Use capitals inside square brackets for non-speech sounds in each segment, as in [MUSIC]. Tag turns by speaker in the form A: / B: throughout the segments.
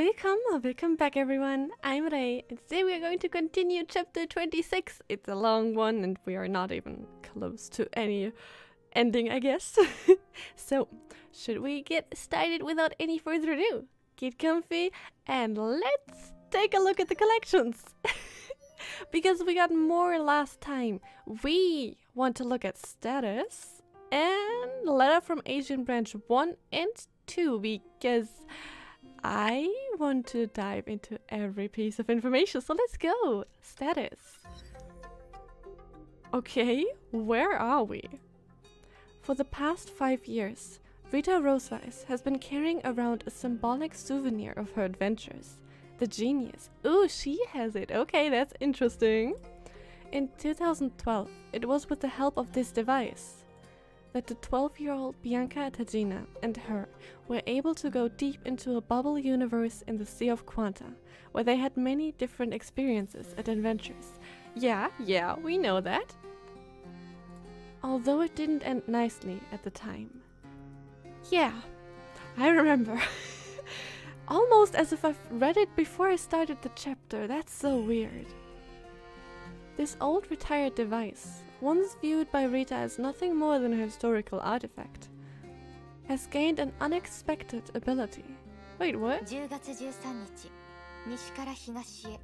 A: Welcome or welcome back everyone. I'm Rei and today we are going to continue chapter 26. It's a long one and we are not even close to any ending, I guess. [LAUGHS] so, should we get started without any further ado? Get comfy and let's take a look at the collections. [LAUGHS] because we got more last time. We want to look at status and letter from Asian branch 1 and 2 because I want to dive into every piece of information. So let's go. Status. Okay, where are we? For the past five years, Rita Rossweisse has been carrying around a symbolic souvenir of her adventures. The genius. Ooh, she has it. Okay, that's interesting. In 2012, it was with the help of this device that the 12 year old Bianca Ataegina and her were able to go deep into a bubble universe in the Sea of Quanta, where they had many different experiences and adventures. Yeah, yeah, we know that. Although it didn't end nicely at the time. Yeah, I remember. [LAUGHS] Almost as if I've read it before I started the chapter. That's so weird. This old retired device, once viewed by Rita as nothing more than a historical artifact, has gained an unexpected ability. Wait, what?
B: 10月13日西から東へ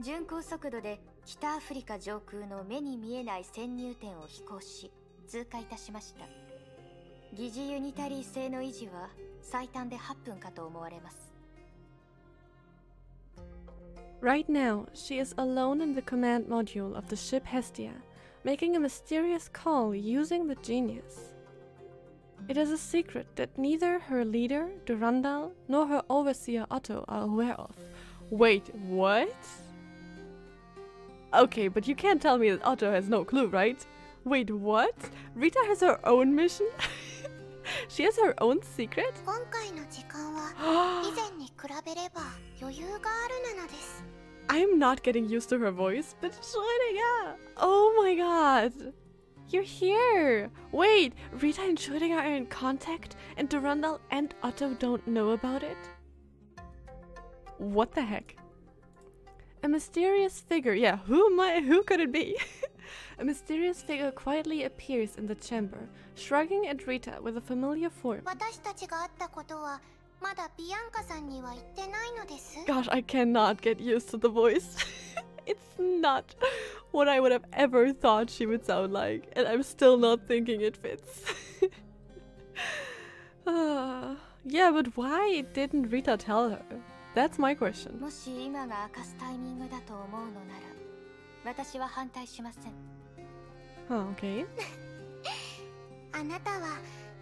B: 巡航速度で北アフリカ上空の目に見えない潜入点を飛行し通過いたしました疑似ユニタリー性の維持は最短で8分かと思われます
A: Right now, she is alone in the command module of the ship Hestia, making a mysterious call using the genius. It is a secret that neither her leader, Durandal, nor her overseer Otto are aware of. Wait, what? Okay, but you can't tell me that Otto has no clue, right? Wait, what? Rita has her own mission? she has her own secret? I'm not getting used to her voice, but Schrödinger! Oh my god! You're here! Wait, Rita and Schrödinger are in contact, and Durandal and Otto don't know about it? What the heck? A mysterious figure, yeah, who might, who could it be? [LAUGHS] a mysterious figure quietly appears in the chamber, shrugging at Rita with a familiar form. Gosh, I cannot get used to the voice. [LAUGHS] it's not what I would have ever thought she would sound like, and I'm still not thinking it fits. uh, [LAUGHS] yeah, but why didn't Rita tell her? That's my question. Oh, okay. [LAUGHS]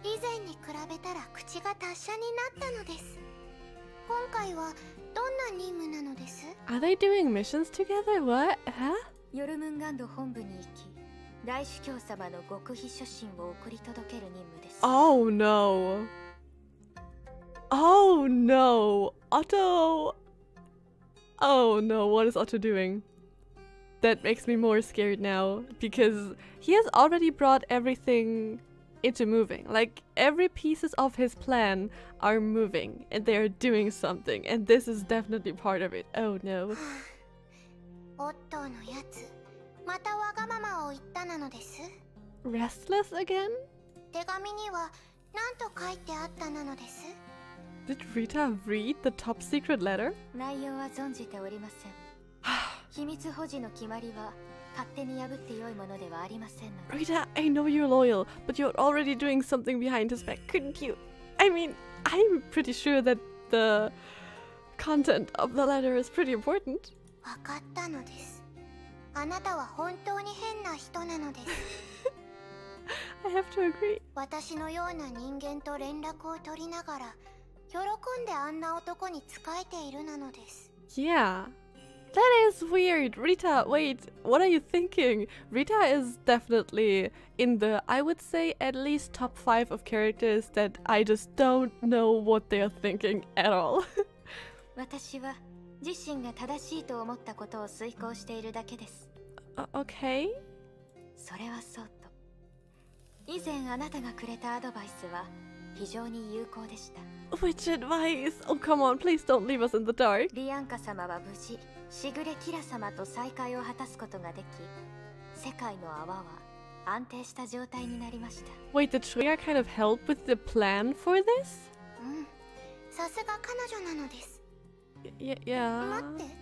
C: あなたは以前に比べたら口が達者になったのです今回はどんな任務なのです
A: Are they doing missions together? What? Huh?
B: ヨルムンガンド本部に行き大主教様の極秘書信を送り届ける任務です
A: Oh no. Oh no. Otto. Oh no, what is Otto doing? That makes me more scared now because he has already brought everything into moving. Like every pieces of his plan are moving and they are doing something and this is definitely part of it. Oh no. [SIGHS]
C: オットーのやつまたわがままを言ったなのです
A: Restless again?
C: 手紙には何と書いてあったなのです
A: Did Rita read the top secret letter?
B: 内容は存じておりません秘密保持の決まりは [SIGHS] 勝手に破って良いものではありませんので
A: Rita, I know you're loyal, but you're already doing something behind his back, couldn't you? I mean, I'm pretty sure that the content of the letter is pretty important.
C: わかったのですあなたは本当に変な人なのです [LAUGHS]
A: I have to agree.
C: 私のような人間と連絡を取りながら喜んであんな男に仕えているなのです
A: Yeah. That is weird. Rita, wait, what are you thinking? Rita is definitely in the, I would say, at least top five of characters that I just don't know what they're thinking at all. [LAUGHS]
B: 私は自身が正しいと思ったことを遂行しているだけです
A: Uh, okay.
B: それはそうと以前あなたがくれたアドバイスは 非常に有効でした
A: Which advice? Oh, come on, please don't leave us in the dark.
B: リアンカ様は無事 しぐれキラ様と再会を果たすことができ世界の泡は安定した状態になりました。
A: Wait, did Shreya kind of help with the plan for this?
C: うん。さすが彼女なのです。
A: Y- yeah.
C: 待って。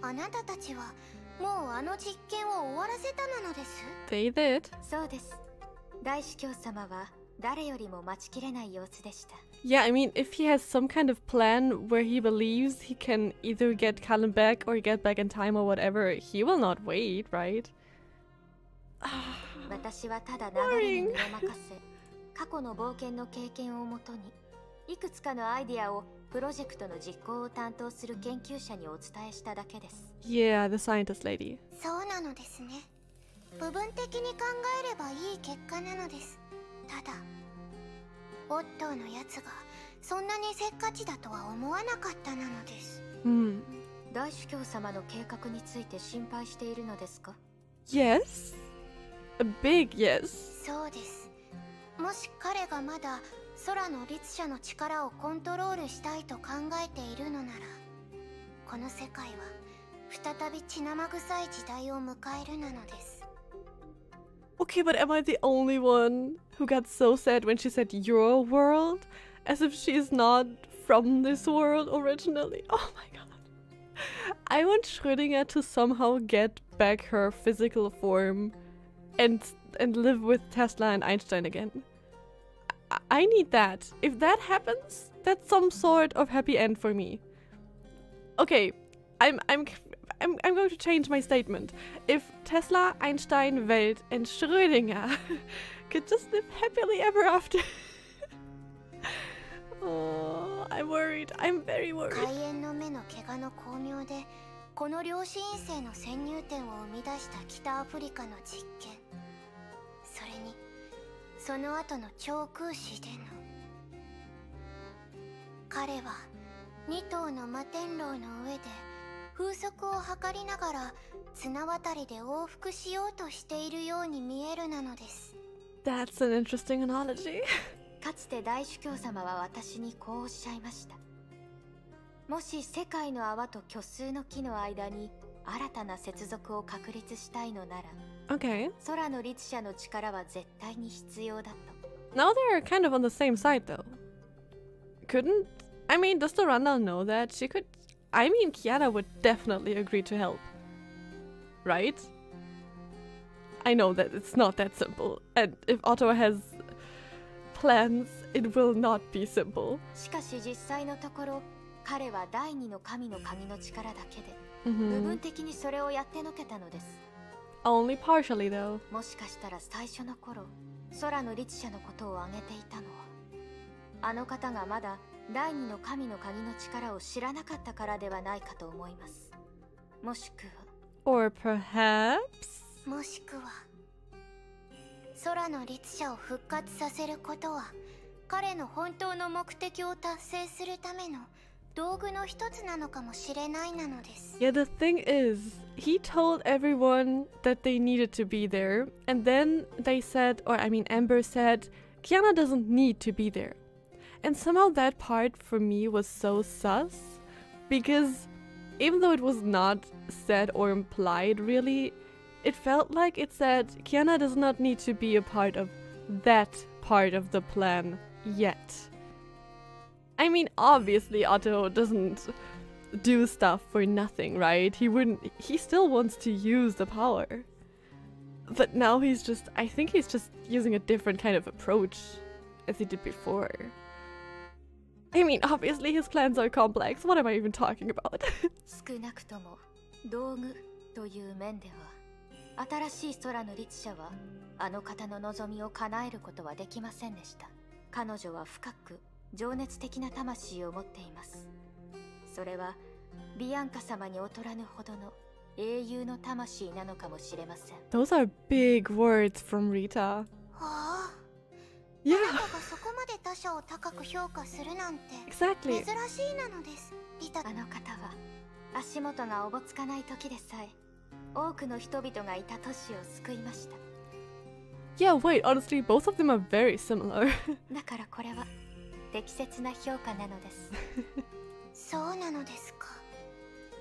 C: あなたたちはもうあの実験を終わらせたなのです
A: ？They did.
B: そうです。大司教様は誰よりも待ちきれない様子でした
A: Yeah, I mean, if he has some kind of plan where he believes he can either get Kallen back or get back in time or whatever, he will not wait, right? [SIGHS]
B: Boring. [LAUGHS] 過去の冒険の経験をもとにいくつかのアイディアをプロジェクトの実行を担当する研究者にお伝えしただけです。
A: Yeah, the scientist lady. [LAUGHS]
C: そうなのですね。部分的に考えればいい結果なのです。ただ、オットーのやつがそんなにせっかちだとは思わなかったなのです
A: Hmm.
B: 大司教様の計画について心配しているのですか
A: ？Yes? A big yes.
C: そうですもし彼がまだ空の律者の力をコントロールしたいと考えているのならこの世界は再び血生臭い時代を迎えるなのです
A: Okay, but am I the only one who got so sad when she said your world? As if she's not from this world originally. [LAUGHS] Oh my god. I want Schrödinger to somehow get back her physical form and and live with Tesla and Einstein again. I, I need that. If that happens, that's some sort of happy end for me. Okay, I'm I'm I'm, I'm going to change my statement. If Tesla, Einstein, Welt, and Schrödinger could just live happily ever after. oh, I'm worried. I'm very worried.
C: 開園の目の怪我の巧妙でこの量子陰性の潜入点を生み出した北アフリカの実験それにその後の超空詞での彼は2頭の摩天楼の上で風速を測りながら綱渡りで往復しようとしているように見えるなのです
A: That's an interesting analogy.
B: かつて大司教様は私にこうおっしゃいましたもし世界の泡と虚数の木の間に新たな接続を確立したいのなら
A: Okay.
B: 空の律者の力は絶対に必要だと
A: Now they're kind of on the same side, though. Couldn't. I mean, does the runner know that? She could. I mean, Kiana would definitely agree to help. Right? I know that it's not that simple, and if Otto has plans, it will not be simple. Only partially though.
B: もしかしたら最初の頃、空の律者のことを挙げていたのは、あの方がまだ第二の神の鍵の力を知らなかったからではないかと思いますもしくは
A: Or perhaps.
C: もしくは空の律者を復活させることは彼の本当の目的を達成するための道具の一つなのかもしれないなのです
A: Yeah, the thing is, he told everyone that they needed to be there, and then they said, or I mean, Amber said, Kiana doesn't need to be there. And somehow that part for me was so sus, because even though it was not said or implied really, it felt like it said Kiana does not need to be a part of that part of the plan yet. I mean, obviously, Otto doesn't do stuff for nothing, right? He wouldn't. He still wants to use the power. But now he's just. I think he's just using a different kind of approach as he did before. I mean, obviously, his plans are complex. What am I even talking about? [LAUGHS]
B: 少なくとも道具という面では新しい空の律者はあの方の望みを叶えることはできませんでした彼女は深く情熱的な魂を持っていますそれはビアンカ様に劣らぬほどの英雄の魂なのかもしれません
A: Those are big words from Rita.
C: はあ
A: Yeah,
C: あなたがそこまで他者を高く評価するなんて
A: exactly.
C: 珍しいなのです。リタ。
B: あの方は足元がおぼつかない時でさえ多くの人々がいた都市を救いました。
A: Yeah, wait, honestly, both of them are very similar. [LAUGHS]
B: だからこれは適切な評価なのです。
C: そうなのですか。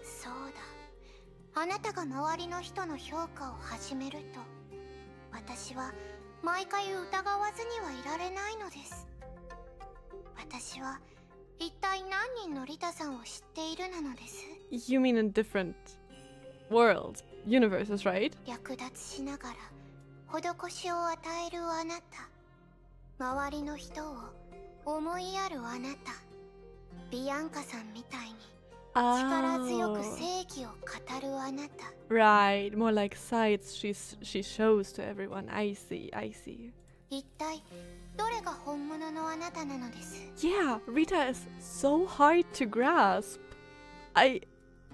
C: そうだ。あなたが周りの人の評価を始めると私は毎回疑わずにはいられないのです。私は一体何人のリタさんを知っているなのです
A: ？You mean in different worlds, universes, right?
C: 略奪しながら施しを与えるあなた。周りの人を思いやるあなた。ビアンカさんみたいに
A: Oh. Right, more like sights she she shows to everyone. I see, I see. Yeah, Rita is so hard to grasp. I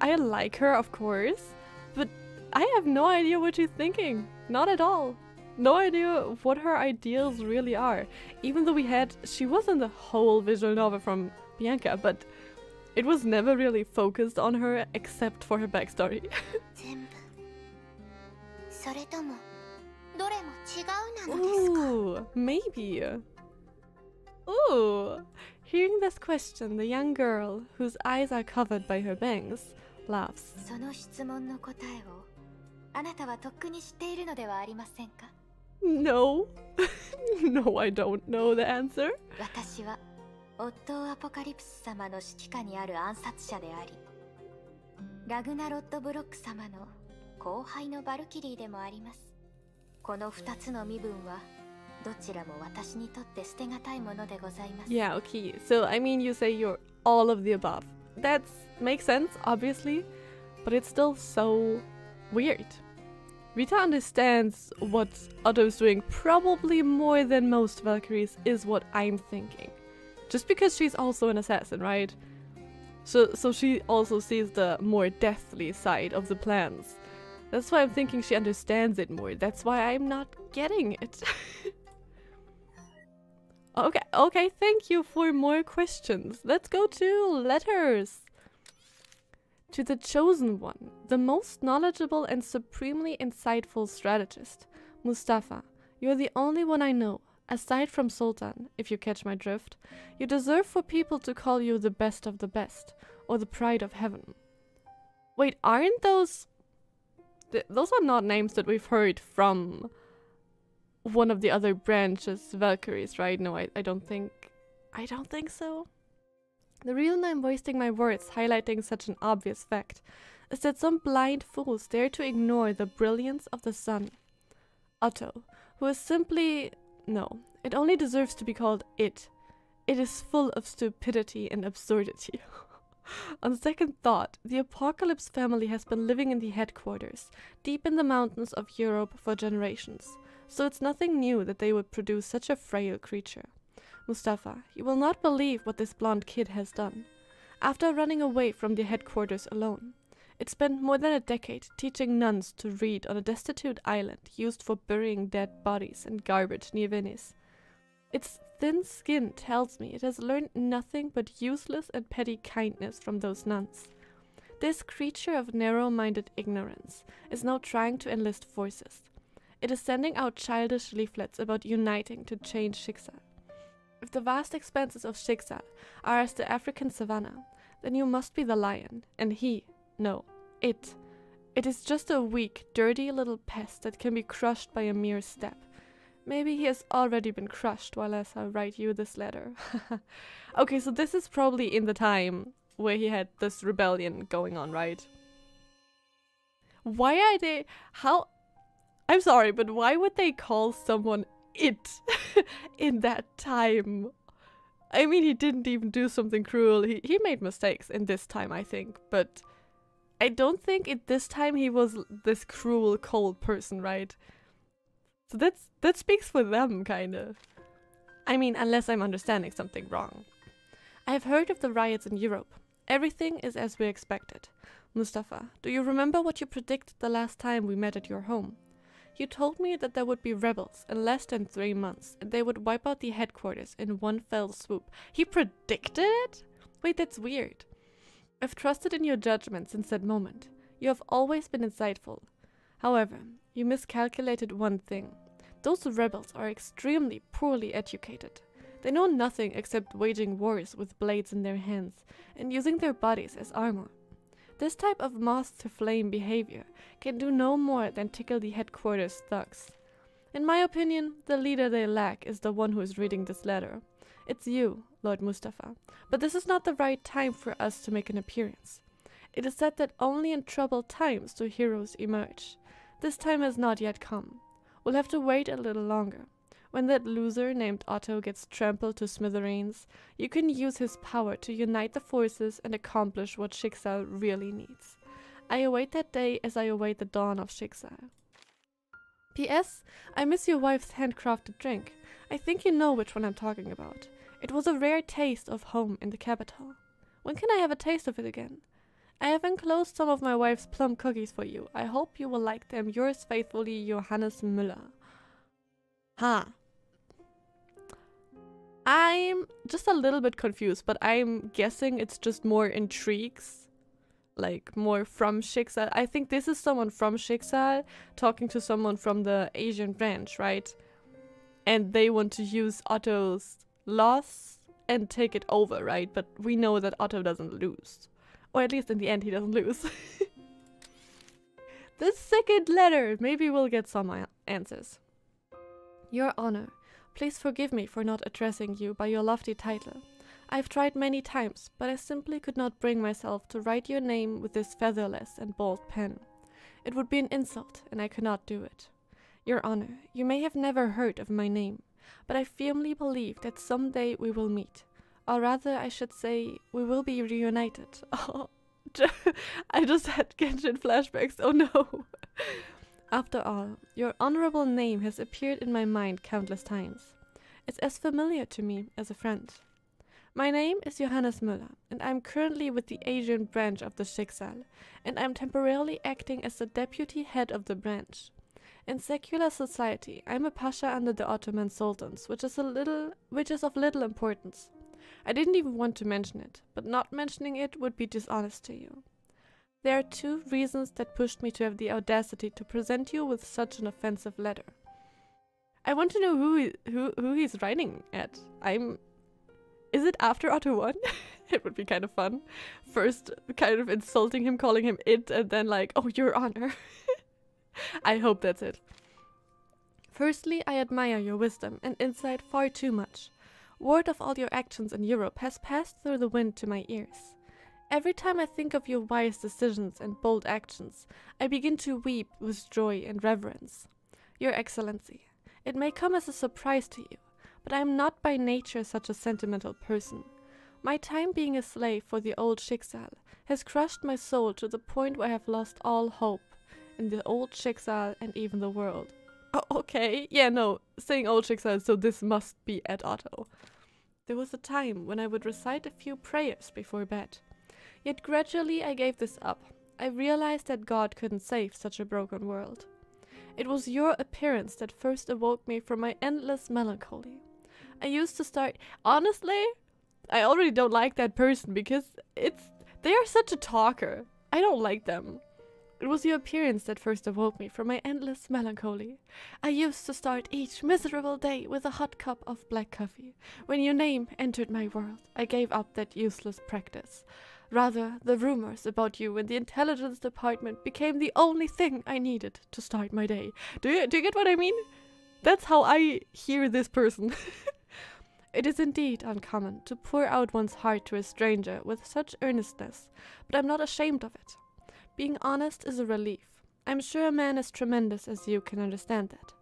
A: I like her, of course, but I have no idea what she's thinking. Not at all. No idea what her ideals really are. Even though we had, she was in the whole visual novel from Bianca, but it was never really focused on her except for her backstory. [LAUGHS]
C: 全部それともどれも違うなのですか
A: Ooh, maybe. Ooh. Hearing this question, the young girl, whose eyes are covered by her bangs, laughs.
B: その質問の答えをあなたはとっくに知っているのではありませんか
A: No. [LAUGHS] no, I don't know the answer.
B: 私は オットー・アポカリプス様の指揮下にある暗殺者でありラグナロット・ブロック様の後輩のバルキリーでもありますこの2つの身分はどちらも私にとって捨てがたいものでございます
A: Yeah, okay. So, I mean, you say you're all of the above. That makes sense, obviously, but it's still so weird. Rita understands what Otto's doing probably more than most Valkyries, is what I'm thinking. Just because she's also an assassin, right? So, so she also sees the more deathly side of the plans. That's why I'm thinking she understands it more. That's why I'm not getting it. [LAUGHS] Okay, okay, thank you for more questions. Let's go to letters. To the chosen one, the most knowledgeable and supremely insightful strategist, Mustafa, you're the only one I know, aside from Sultan, if you catch my drift. You deserve for people to call you the best of the best, or the pride of heaven. Wait, aren't those. Th- those are not names that we've heard from one of the other branches Valkyries, right? No, I, I don't think I don't think so. The reason I'm wasting my words highlighting such an obvious fact is that some blind fools dare to ignore the brilliance of the sun. Otto, who is simply no, it only deserves to be called it. It is full of stupidity and absurdity. [LAUGHS] On second thought, the Apocalypse family has been living in the headquarters, deep in the mountains of Europe for generations so it's nothing new that they would produce such a frail creature. Mustafa, you will not believe what this blonde kid has done. After running away from the headquarters alone, it spent more than a decade teaching nuns to read on a destitute island used for burying dead bodies and garbage near Venice. Its thin skin tells me it has learned nothing but useless and petty kindness from those nuns. This creature of narrow minded ignorance is now trying to enlist forces. It is sending out childish leaflets about uniting to change Schicksal. If the vast expanses of Schicksal are as the African savannah, then you must be the lion, and he, no, it. It is just a weak, dirty little pest that can be crushed by a mere step. Maybe he has already been crushed while as I write you this letter. [LAUGHS] okay, so this is probably in the time where he had this rebellion going on, right? Why are they. How. I'm sorry, but why would they call someone it [LAUGHS] in that time? I mean, he didn't even do something cruel. He, he made mistakes in this time, I think, but I don't think at this time he was this cruel, cold person, right? So that's that speaks for them, kind of. I mean, unless I'm understanding something wrong. I have heard of the riots in Europe. Everything is as we expected. Mustafa, do you remember what you predicted the last time we met at your home? You told me that there would be rebels in less than three months, and they would wipe out the headquarters in one fell swoop. He predicted it? Wait, that's weird. I've trusted in your judgment since that moment. You have always been insightful. However, you miscalculated one thing. Those rebels are extremely poorly educated. They know nothing except waging wars with blades in their hands and using their bodies as armor. This type of moth to flame behavior can do no more than tickle the headquarters thugs. In my opinion, the leader they lack is the one who is reading this letter. It's you, Lord Mustafa, but this is not the right time for us to make an appearance. It is said that only in troubled times do heroes emerge. This time has not yet come. We'll have to wait a little longer. When that loser named Otto gets trampled to smithereens, you can use his power to unite the forces and accomplish what Schicksal really needs. I await that day as I await the dawn of Schicksal. P.S. I miss your wife's handcrafted drink. I think you know which one I'm talking about. It was a rare taste of home in the capital. When can I have a taste of it again? I have enclosed some of my wife's plum cookies for you. I hope you will like them. Yours faithfully, Johannes Müller. Huh. I'm just a little bit confused, but I'm guessing it's just more intrigues. Like more from Schicksal. I think this is someone from Schicksal talking to someone from the Asian branch, right? And they want to use Otto's loss and take it over, right? But we know that Otto doesn't lose. Or at least in the end, he doesn't lose. [LAUGHS] the second letter! Maybe we'll get some answers. Your Honor, please forgive me for not addressing you by your lofty title. I've tried many times, but I simply could not bring myself to write your name with this featherless and bold pen. It would be an insult, and I cannot do it. Your Honor, you may have never heard of my name, but I firmly believe that some day we will meet. Or rather, I should say, we will be reunited. [LAUGHS] Oh, I just had Genshin flashbacks, oh no. [LAUGHS] After all, your honorable name has appeared in my mind countless times. It's as familiar to me as a friend. My name is Johannes Müller, and I'm currently with the Asian branch of the Schicksal, and I'm temporarily acting as the deputy head of the branch. In secular society, I'm a pasha under the Ottoman sultans, which is a little which is of little importance. I didn't even want to mention it, but not mentioning it would be dishonest to you. There are two reasons that pushed me to have the audacity to present you with such an offensive letter. I want to know who he, who who he's writing at. I'm is it after Otto 1? [LAUGHS] it would be kind of fun. First, kind of insulting him, calling him it, and then like, oh, your honor. [LAUGHS] [LAUGHS] I hope that's it. Firstly, I admire your wisdom and insight far too much. Word of all your actions in Europe has passed through the wind to my ears. Every time I think of your wise decisions and bold actions, I begin to weep with joy and reverence. Your Excellency, it may come as a surprise to you, but I am not by nature such a sentimental person. My time being a slave for the old Schicksal has crushed my soul to the point where I have lost all hope in the old Schicksal and even the world. [LAUGHS] Oh, okay, yeah, no, saying old Schicksal, so this must be at Otto. There was a time when I would recite a few prayers before bed. Yet gradually I gave this up. I realized that God couldn't save such a broken world. It was your appearance that first awoke me from my endless melancholy. I used to start. Honestly, I already don't like that person because it's. They are such a talker. I don't like them. It was your appearance that first awoke me from my endless melancholy. I used to start each miserable day with a hot cup of black coffee. When your name entered my world, I gave up that useless practice. Rather, the rumors about you in the intelligence department became the only thing I needed to start my day. Do you, do you get what I mean? That's how I hear this person. [LAUGHS] it is indeed uncommon to pour out one's heart to a stranger with such earnestness, but I'm not ashamed of it. Being honest is a relief. I'm sure a man as tremendous as you can understand that.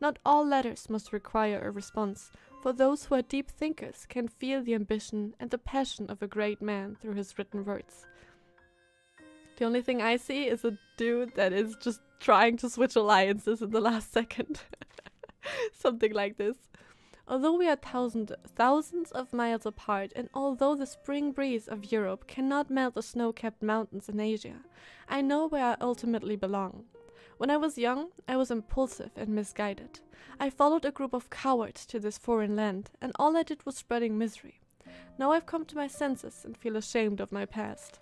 A: Not all letters must require a response, for those who are deep thinkers can feel the ambition and the passion of a great man through his written words. The only thing I see is a dude that is just trying to switch alliances in the last [LAUGHS] second. [LAUGHS] Something like this. Although we are thousand, thousands thousands of miles apart, and although the spring breeze of Europe cannot melt the snow capped mountains in Asia, I know where I ultimately belong. When I was young, I was impulsive and misguided. I followed a group of cowards to this foreign land, and all I did was spreading misery. Now I've come to my senses and feel ashamed of my past.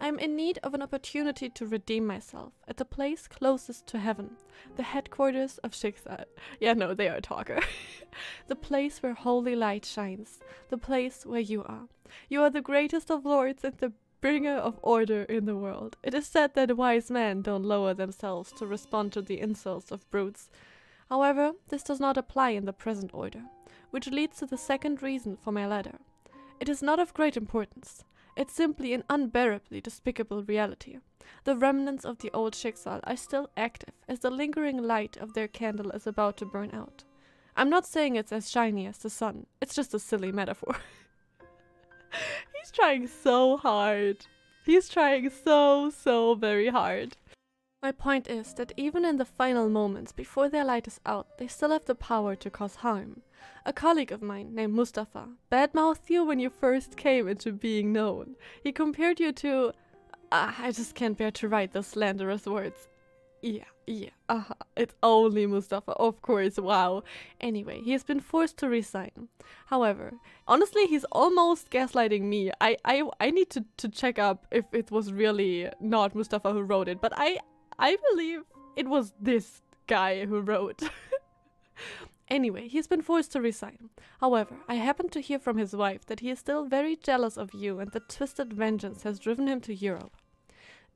A: I'm in need of an opportunity to redeem myself at the place closest to heaven, the headquarters of Schicksal. Yeah, no, they are a talker. [LAUGHS] the place where holy light shines, the place where you are. You are the greatest of lords and the bringer of order in the world. It is said that wise men don't lower themselves to respond to the insults of brutes. However, this does not apply in the present order, which leads to the second reason for my letter. It is not of great importance. It's simply an unbearably despicable reality. The remnants of the old Schicksal are still active as the lingering light of their candle is about to burn out. I'm not saying it's as shiny as the sun, it's just a silly metaphor. [LAUGHS] He's trying so hard. He's trying so, so very hard. My point is that even in the final moments before their light is out, they still have the power to cause harm. A colleague of mine named Mustafa badmouthed you when you first came into being known. He compared you to. Uh, I just can't bear to write those slanderous words. Yeah, yeah, uh -huh. It's only Mustafa, of course, wow. Anyway, he has been forced to resign. However, honestly, he's almost gaslighting me. I, I, I need to, to check up if it was really not Mustafa who wrote it, but I, I believe it was this guy who wrote. [LAUGHS] anyway, he's been forced to resign. However, I happened to hear from his wife that he is still very jealous of you and that twisted vengeance has driven him to Europe.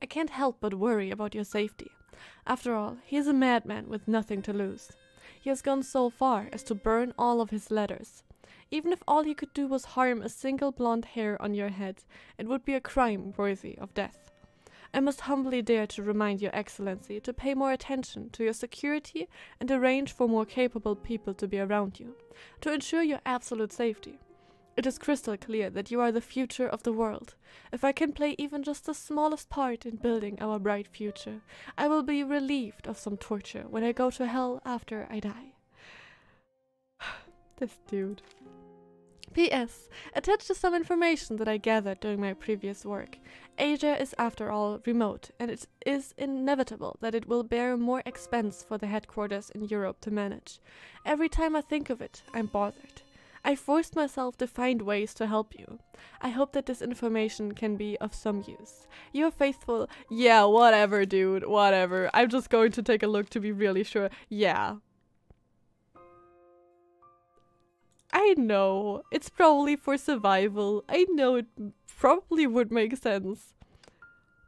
A: I can't help but worry about your safety. After all, he is a madman with nothing to lose. He has gone so far as to burn all of his letters. Even if all he could do was harm a single blonde hair on your head, it would be a crime worthy of death. I must humbly dare to remind your Excellency to pay more attention to your security and arrange for more capable people to be around you, to ensure your absolute safety. It is crystal clear that you are the future of the world. If I can play even just the smallest part in building our bright future, I will be relieved of some torture when I go to hell after I die. [SIGHS] this dude. P.S. Attached to some information that I gathered during my previous work. Asia is, after all, remote, and it is inevitable that it will bear more expense for the headquarters in Europe to manage. Every time I think of it, I'm bothered. I forced myself to find ways to help you. I hope that this information can be of some use. Your faithful, yeah, whatever, dude, whatever. I'm just going to take a look to be really sure. Yeah, I know. It's probably for survival. I know it probably would make sense.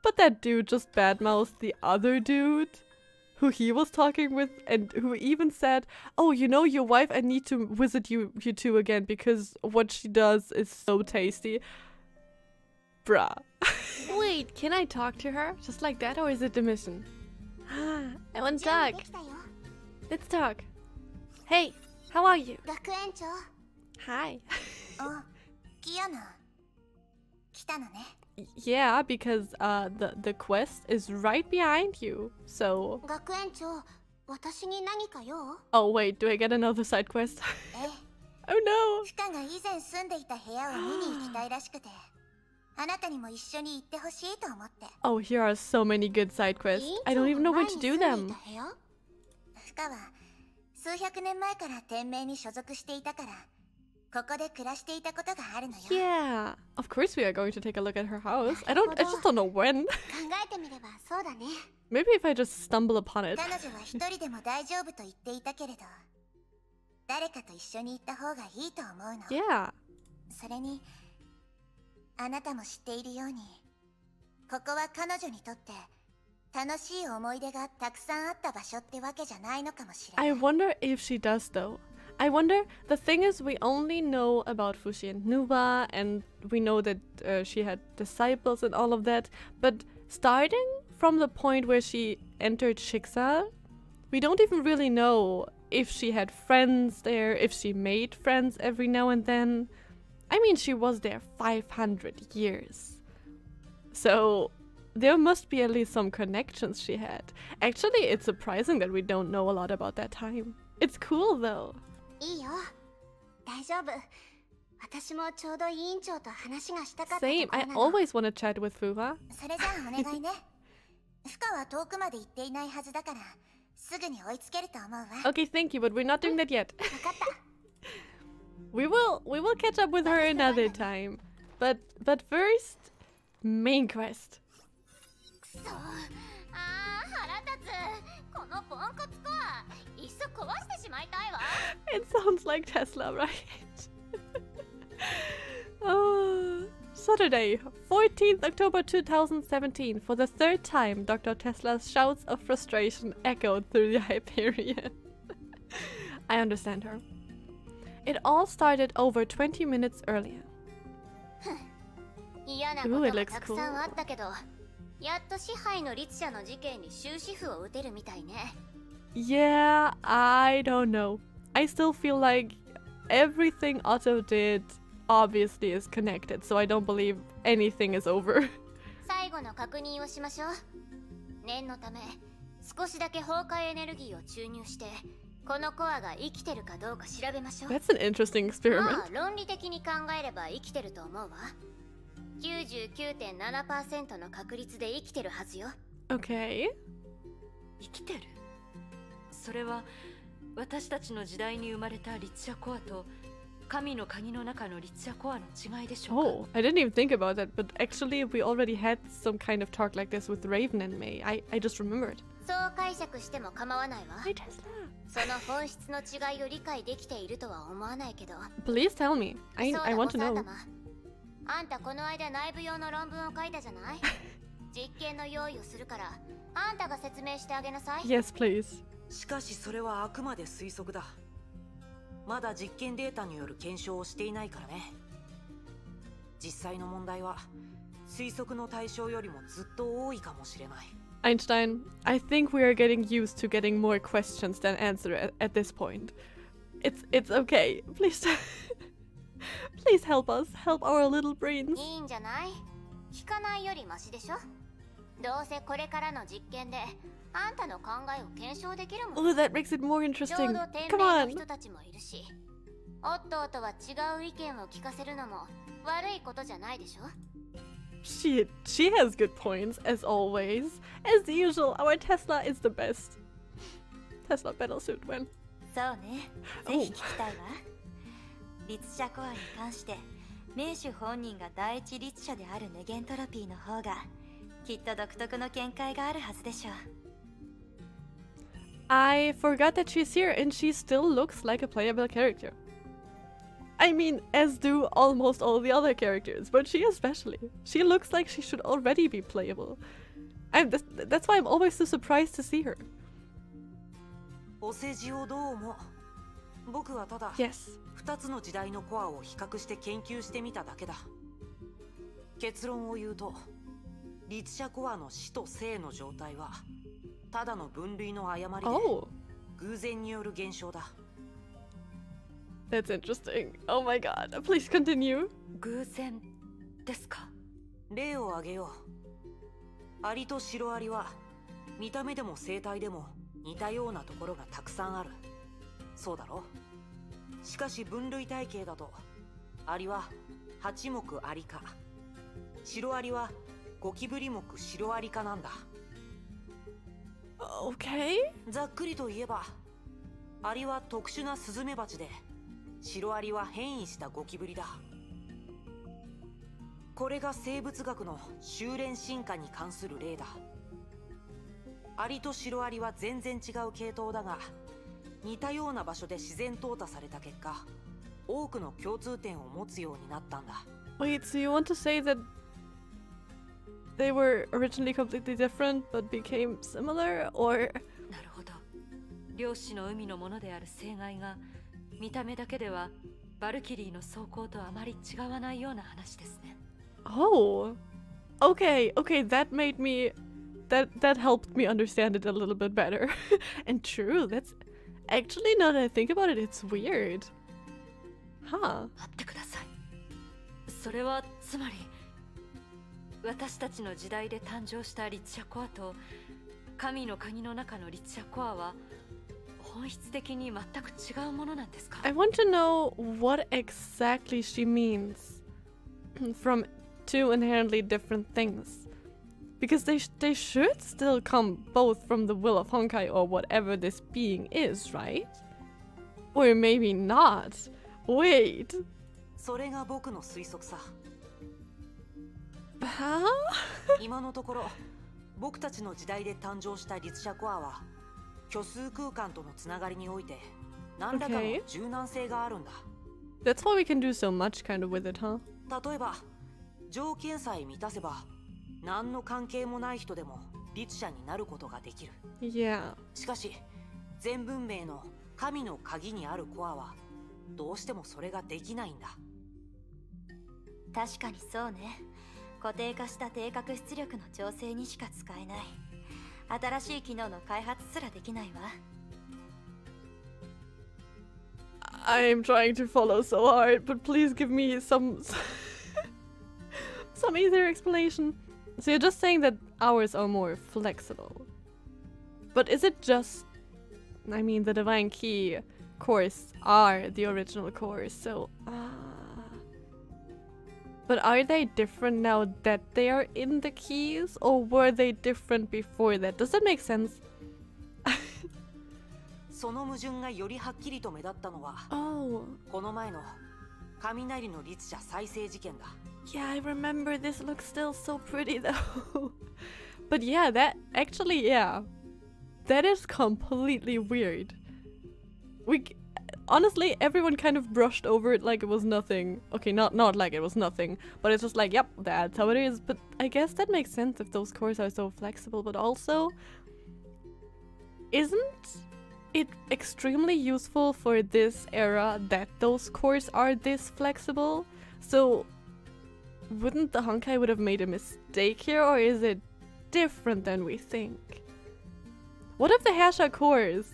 A: But that dude just badmouthed the other dude who he was talking with and who even said, Oh, you know your wife, I need to visit you you two again because what she does is so tasty. Bruh. [LAUGHS] Wait, can I talk to her? Just like that or is it a mission? [GASPS] I want to talk. Let's talk. Hey, how are you? Hi. yeah, because uh, the, the quest is right behind you, so... Oh wait, do I get another side quest? [LAUGHS] oh no! Oh, here are so many good side quests. I don't even know where to do them. 数百年前から天命に所属していたから yeah, of course we are going to take a look at her house. I don't, I just don't know when. [LAUGHS] Maybe if I just stumble upon it. yeah. それにあなたも知っているようにここは彼女にとって楽しい思い出がたくさんあった場所ってわけじゃないのかもしれない。I wonder if she does though. I wonder, the thing is, we only know about Fuxi and Nuwa, and we know that uh, she had disciples and all of that, but starting from the point where she entered Schicksal, we don't even really know if she had friends there, if she made friends every now and then. I mean, she was there 500 years. So there must be at least some connections she had. Actually, it's surprising that we don't know a lot about that time. It's cool though. いいよ。大丈夫。私もちょうど委員長と話がしたかった Same. I always want to chat with Fu Hua. それじゃあお願いね。負荷は遠くまで行っていないはずだからすぐに追いつけると思うわ。Okay thank you but we're not doing that yet. [LAUGHS] 分かった。[LAUGHS] We will we will catch up with her another time. But but first main quest.
D: くそああ腹立つ。このポンコツコア。いっそ壊してしまいたいわ
A: It sounds like Tesla, right? [LAUGHS] oh, Saturday, 14th October 2017. For the third time, Dr. Tesla's shouts of frustration echoed through the Hyperion. [LAUGHS] I understand her. It all started over 20 minutes earlier.
D: 嫌なことがたくさんあったけどやっと支配の律者の事件に終止符を打てるみたいね
A: Yeah, I don't know. I still feel like everything Otto did obviously is connected, so I don't believe anything is over. [LAUGHS]
D: 最後の確認をしましょう念のため少しだけ崩壊エネルギーを注入してこのコアが生きてるかどうか調べましょう
A: That's an interesting
D: ま[LAUGHS] あ
A: experiment.
D: 論理的に考えれば生きてると思うわ99.7%の確率で生きてるはずよ
A: Okay.
E: 生きてる それは私たちの時代に生まれた律者コアと神の鍵の中の律者コアの違いでしょうか
A: Oh, I didn't even think about that, but actually, we already had some kind of talk like this with Raven and May. I, I just remembered.
D: そう解釈しても構わないわ
A: Hi, Tesla.
D: その本質の違いを理解できているとは思わないけど
A: Please tell me. I, I
D: ボ
A: want
D: ス
A: to
D: 頭
A: know.
D: あんたこの間内部用の論文を書いたじゃない実験の用意をするからあんたが説明してあげなさい
A: Yes, please.
F: しかしそれはあくまで推測だまだ実験データによる検証をしていないからね実際の問題は推測の対象よりもずっと多いかもしれない
A: Einstein, I think we are getting used to getting more questions than answer at, at this point. It's it's okay. Please, please help us. Help our little brains.
D: いいんじゃない聞かないよりマシでしょどうせこれからの実験で あんたの考えを検証できるもん
A: Oh, that makes it more
D: ちょう
A: interesting.
D: ど天
A: Come
D: 命の
A: on.
D: 人たちもいるしオットーとは違う意見を聞かせるのも悪いことじゃないでしょ
A: She she has good points as always. As usual, our Tesla is the best. Tesla battlesuit when.
B: そうねぜひ聞きたいわ律者コアに関して名手本人が第一律者であるネゲントロピーの方がきっと独特の見解があるはずでしょう
A: I forgot that she's here and she still looks like a playable character. I mean, as do almost all the other characters, but she especially. She looks like she should already be playable. I'm th- that's why I'm always so surprised to see her.
F: お世辞をどう思う僕はただ
A: Yes.
F: 2つの時代のコアを比較して研究してみただけだ結論を言うと律者コアの死と生の状態は ただの分類の誤りで
A: Oh,
F: 偶然による現象だ。
A: That's interesting. Oh my god. Please continue.
E: 偶然ですか？
F: 例を挙げよう。アリとシロアリは見た目でも生態でも似たようなところがたくさんある。そうだろ？しかし分類体系だとアリは八目アリ科。シロアリはゴキブリ目シロアリ科なんだ
A: Okay.
F: ざっくりと言えばアリは特殊なスズメバチでシロアリは変異したゴキブリだ。これが生物学の修練進化に関する例だ。アリとシロアリは全然違う系統だが似たような場所で自然淘汰された結果多くの共通点を持つようになったんだ。
A: Wait, so you want to say that they were originally completely different but became similar or
E: なるほど漁師の海のものである生骸が見た目だけではバルキリーの走行とあまり違わないような話ですね
A: Oh. Okay, okay, that made me that that helped me understand it a little bit better. [LAUGHS] and true, that's actually now that I think about it, it's weird. Huh.
E: 待ってくださいそれはつまり 私たちの時代で誕生した律者コアと神の鍵の中の律者コアは本質的に全く違うものなんですか
A: I want to know what exactly she means from two inherently different things. Because they, sh- they should still come both from the will of Honkai or whatever this being is, right? Or maybe not. Wait.
F: それが僕の推測さ?今のところ僕たちの時代で誕生した律者コアは虚数空間とのつながりにおいて何らかの.柔軟性があるんだ
A: That's why we can do so much kind of with it, huh?
F: 例えば条件さえ満たせば何の関係もない人でも律者になることができる
A: Yeah.
F: しかし全文明の神の鍵にあるコアはどうしてもそれができないんだ
B: 確かにそうね固定化した低確出力の調整にしか使えない新しい機能の開発すらできないわ
A: I'm trying to follow so hard, but please give me some [LAUGHS] some easier explanation. So you're just saying that ours are more flexible. But is it just I mean the divine key cores are the original cores, so ah But are they different now that they are in the keys or were they different before that? Does that make sense? [LAUGHS]
F: その矛盾がよりはっきりと目立ったのは
A: Oh.
F: この前の雷の律者再生事件だ
A: Yeah, I remember this looks still so pretty though. [LAUGHS] but yeah, that actually, yeah. That is completely weird. We c- honestly, everyone kind of brushed over it like it was nothing. Okay, not not like it was nothing, but it's just like, yep, that's how it is. But I guess that makes sense if those cores are so flexible, but also isn't it extremely useful for this era that those cores are this flexible? So wouldn't the Honkai would have made a mistake here, or is it different than we think? What if the Herrscher cores?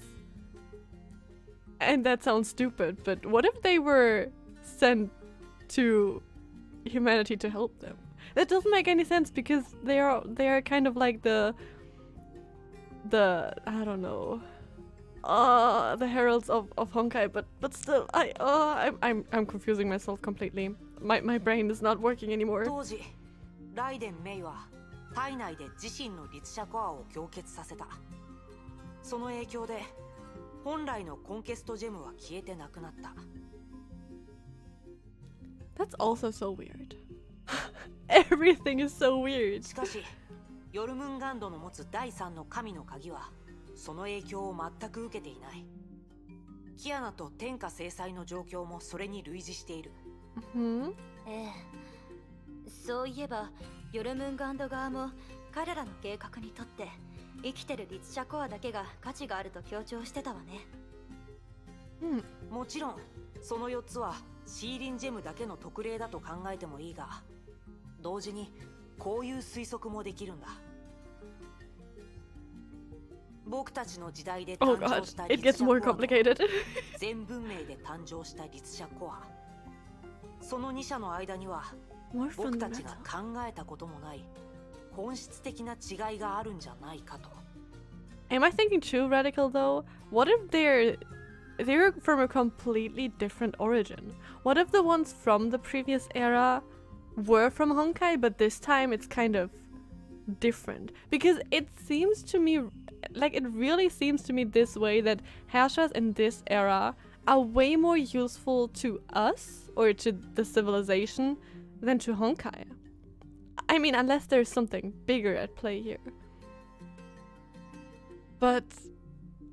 A: And that sounds stupid, but what if they were sent to humanity to help them? That doesn't make any sense because they are they are kind of like the the I don't know uh the heralds of, of Honkai, but but still I uh I'm I'm I'm confusing myself completely. My my brain is not working anymore.
F: 当時ライデン・メイは体内で自身の律者コアを凝結させたその影響で 本来のコンケストジェムは消えてなくなった
A: That's also so weird. [LAUGHS] Everything is so weird.
F: しかしヨルムンガンドの持つ第三の神の鍵はその影響を全く受けていないキアナと天下制裁の状況もそれに類似している
A: Hmm?
B: ええそういえばヨルムンガンド側も彼らの計画にとって生きてる律者コアだけが価値があると強調してたわね
A: Hmm.
F: もちろんその4つはシーリンジェムだけの特例だと考えてもいいが同時にこういう推測もできるんだ僕たちの時代で
A: Oh
F: 誕生した律者コア. [LAUGHS] 全文明で誕生した律者コアその2者の間には僕たち.が考えたこともない
A: Am I thinking too radical though? What if they're they're from a completely different origin? What if the ones from the previous era were from Honkai, but this time it's kind of different? Because it seems to me, like it really seems to me this way that Herrschers in this era are way more useful to us or to the civilization than to Honkai. I mean, unless there's something bigger at play here. But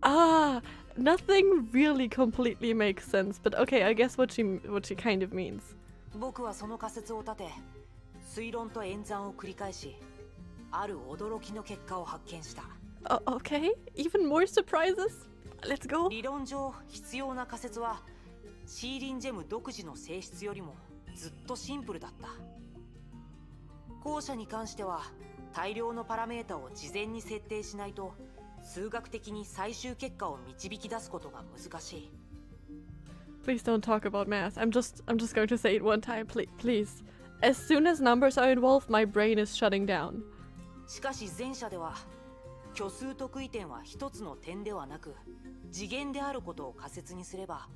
A: ah, nothing really completely makes sense. But okay, I guess what she what she kind of means.
F: 僕はその仮説を立て推論と演算を繰り返しある驚きの結果を発見した
A: Uh, okay, even more surprises. Let's go.
F: 理論上必要な仮説はシーリンジェム独自の性質よりもずっとシンプルだった 後者に関しては大量のパラメータを事前に設定しないと数学的に最終結果を導き出すことが難しい
A: Please don't talk about math. I'm just I'm just going to say it one time, please. Please. As soon as numbers are involved, my brain is shutting down.
F: しかし前者では虚数特異点は一つの点ではなく次元であることを仮説にすれば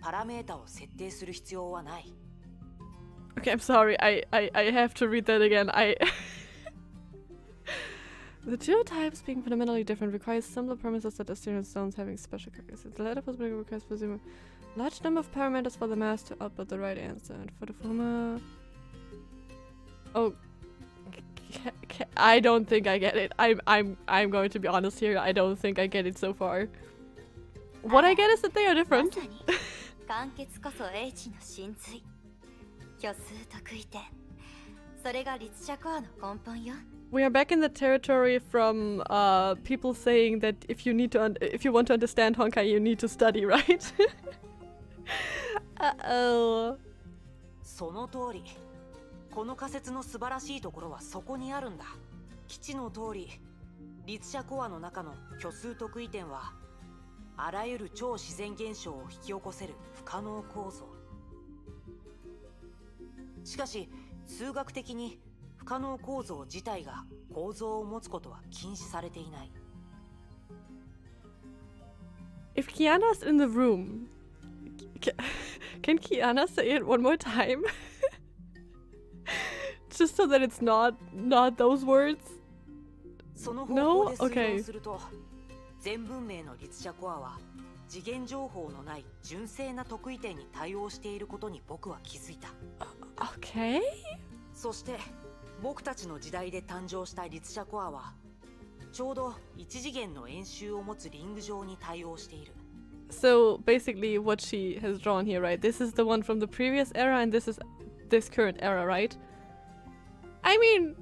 F: パラメータを設定する必要はない
A: Okay, I'm sorry. I I, I have to read that again. I [LAUGHS] The two types being fundamentally different requires similar premises that asterisk stones having special characteristics. The latter possibility requires presumably large number of parameters for the mass to output the right answer, and for the former. Oh, I don't think I get it. I'm I'm I'm going to be honest here. I don't think I get it so far. What I get is that they are different. [LAUGHS] [LAUGHS]
B: 虚数特異点。それが律者コアの根本よ。
A: We are back in the territory from uh, people saying that if you need to if you want to understand Honkai, you need to study, right? [LAUGHS] uh oh.
F: その通り。この仮説の素晴らしいところはそこにあるんだ。基地の通り、律者コアの中の虚数特異点は、あらゆる超自然現象を引き起こせる不可能構造。しかし数学的に不可能構造自体が構造を持つことは禁止されていない
A: If Kiana's in the room, [LAUGHS] Ki- can Kiana say it one more time? [LAUGHS] Just so that it's not not those words.
F: その方
A: No?
F: 法で推
A: Okay.
F: 論すると、全文明の律者コアは 次元情報のない純正な得意点に対応していることに僕は気づいた
A: Okay.
F: そして僕たちの時代で誕生した律者コアはちょうど一次元の円周を持つリング上に対応している
A: So basically, what she has drawn here, right? This is the one from the previous era, and this is this current era, right? I mean,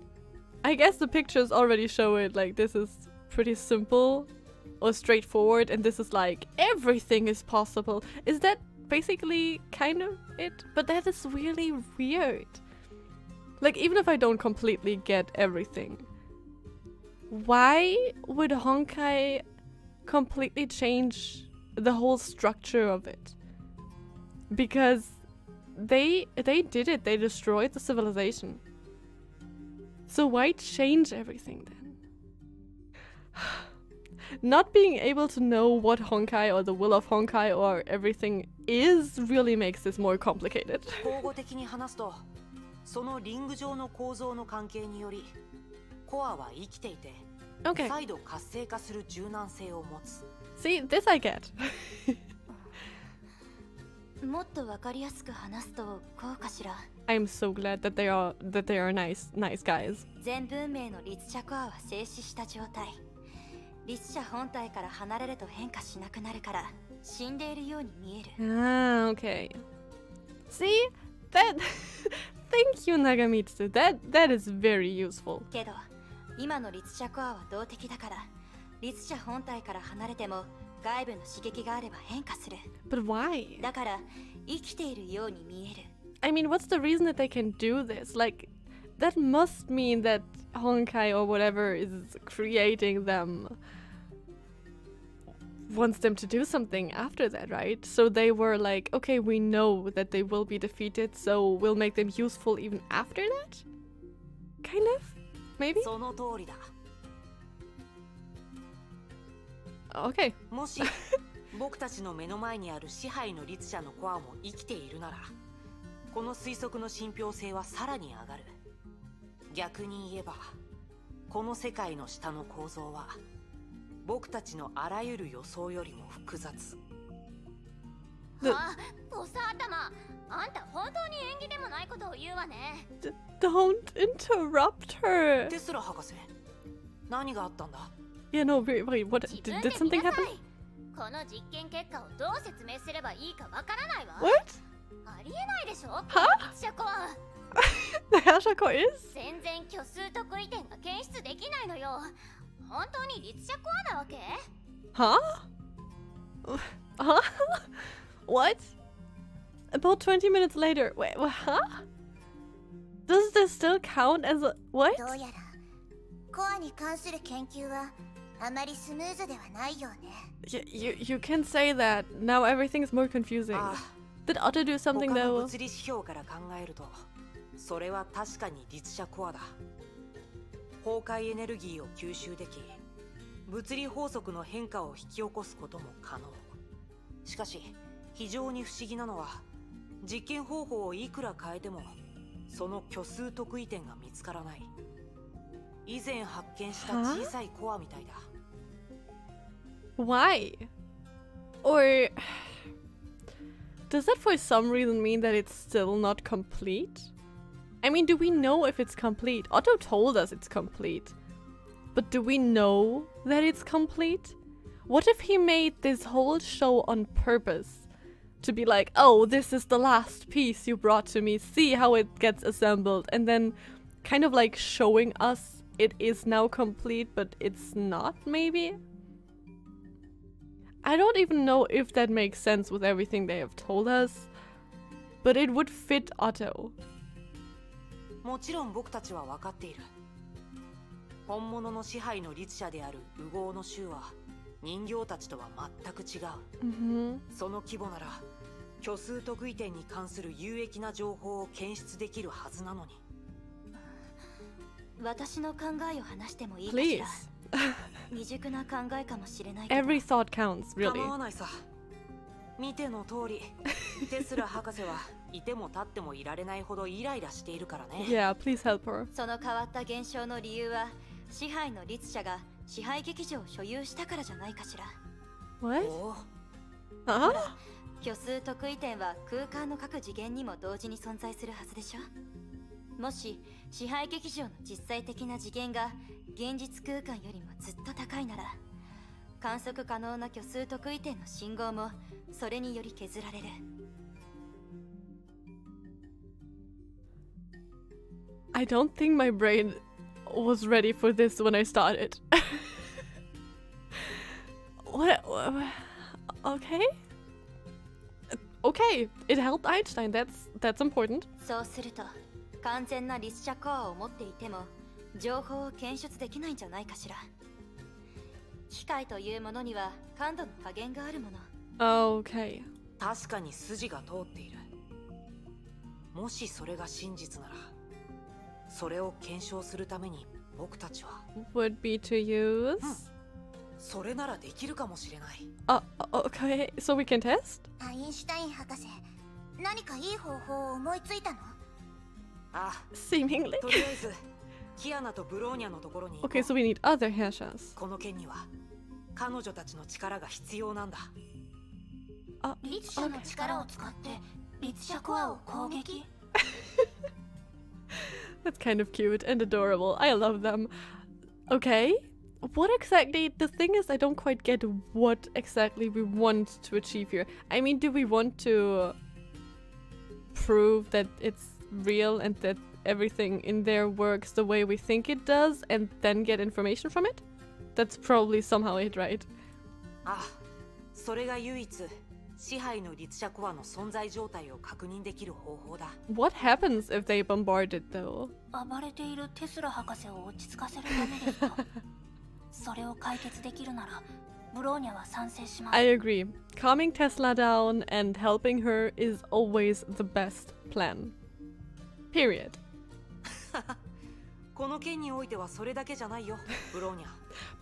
A: I guess the pictures already show it. Like this is pretty simple or straightforward, and this is like everything is possible. Is that basically kind of it? But that is really weird. Like even if I don't completely get everything, why would Honkai completely change the whole structure of it because they they did it they destroyed the civilization so why change everything then [SIGHS] [SIGHS] [SIGHS] not being able to know what honkai or the will of honkai or everything is really makes this more complicated [LAUGHS]
F: 交互的に話すとそのリング上の構造の関係によりコアは生きていて
A: okay
F: 再度活性化する柔軟性を持つ
A: see this i get [LAUGHS]
B: もっとわかりやすく話すとこうかしら
A: i'm so glad that they are that they are nice nice guys
B: 全文明の律者コアは静止した状態 律者本体から離れると変化しなくなるから死んでいるように見える。
A: Ah. See? That [LAUGHS] Thank you, Nagamitsu. That that is very useful.
B: けど、今の律者コアは動的だから、律者本体から離れても外部の刺激があれば変化する。
A: But why?
B: だから生きているように見える。
A: I mean, what's the reason that they can do this? Like, that must mean that Honkai or whatever is creating them wants them to do something after that, right? So they were like, okay, we know that they will be defeated, so we'll make them useful even after that? Kind of? Maybe?
F: その通りだ
A: Okay.
F: もし僕たちの目の前にある支配の律者のコアも生きているならこの推測の信憑性はさらに上がる [LAUGHS] 逆に言えばこの世界の下の構造は僕たちのあらゆる予想よりも複雑
A: で
D: あボサ頭あんた本当に縁起でもないことを言うわね
A: don't interrupt her.
F: テスラ博士何があったんだ
A: ？Yeah, no, wait, wait, what?
D: 自
A: Did,
D: 分
A: did
D: で
A: something happen?
D: この実験結果をどう説明すればいいかわからないわ
A: What?
D: ありえないでしょ？
A: は
D: 律者コア
A: The
D: Herrscher core is?
A: Huh? Huh? what? About 20 minutes later. Wait, what, huh? Does this still count as a what?
D: どうやらコアに関する研究はあまりスムーズではないよね。
A: You you you can say that. Now everything is more confusing.
F: Ah.
A: Did Otto do something though?
F: それは確かに律者コアだ崩壊エネルギーを吸収でき物理法則の変化を引き起こすことも可能しかし非常に不思議なのは実験方法をいくら変えてもその虚数得意点が見つからない以前発見した小さいコアみたいだ
A: Why? Or. Does that for some reason mean that it's still not complete? I mean, do we know if it's complete? Otto told us it's complete. But do we know that it's complete? What if he made this whole show on purpose? To be like, oh, this is the last piece you brought to me, see how it gets assembled, and then kind of like showing us it is now complete, but it's not, maybe? I don't even know if that makes sense with everything they have told us, but it would fit Otto.
F: もちろん僕たちは分かっている。本物の支配の律者である右豪の衆は人形たちとは全く違う。
A: hmm
F: その規模なら虚数特異点に関する有益な情報を検出できるはずなのに。
B: 私の考えを話してもいいかし
A: Please.
B: ら [LAUGHS] 未熟な考えかもしれないけど。
A: Every thought counts,
F: 構
A: really.
F: わないさ。見ての通り [LAUGHS] テスラ博士はいても立ってもいられないほどイライラしているからね
A: Yeah, please help her.
B: その変わった現象の理由は支配の律者が支配劇場を所有したからじゃないかしら
A: What?
F: おう
A: Huh?
B: 虚数特異点は空間の各次元にも同時に存在するはずでしょもし支配劇場の実際的な次元が現実空間よりもずっと高いなら観測可能な虚数特異点の信号もそれにより削られる
A: I don't think my brain was ready for this when I started. [LAUGHS] what. Uh, okay. Okay, it helped Einstein. That's that's important.
B: そうすると完全な律者コアを持っていても情報を検出できないんじゃないかしら。機械というものには感度の加減があるもの。
A: Okay.
F: 確かに筋が通っている。もしそれが真実なら。それを検証するために僕たちは
A: Would be to use?
F: それならできるかもしれない
A: Uh, okay, so we can test?
D: アインシュタイン博士何かいい方法を思いついたの？
F: あ
A: Seemingly.
F: とりあえずキアナとブローニャのところに
A: Okay, so we need other Hershas.
F: この件には彼女たちの力が必要なんだ
A: Uh,
D: 律者の力を使って律者コアを攻撃？[LAUGHS] [LAUGHS] [LAUGHS]
A: That's kind of cute and adorable. I love them. Okay. What exactly? The thing is, I don't quite get what exactly we want to achieve here. I mean, do we want to prove that it's real and that everything in there works the way we think it does and then get information from it? That's probably somehow it, right?
F: あそれが唯一 支配の律者コアの存在状態を確認できる方法だ
A: What happens if they bombard it though?
D: 暴れているテスラ博士を落ち着かせるためですか[LAUGHS] それを解決できるならブローニャは賛成します
A: I agree. Calming Tesla down and helping her is always the best plan. Period. [LAUGHS]
F: こ[LAUGHS] の件においてはそれだけじゃないよブローニャ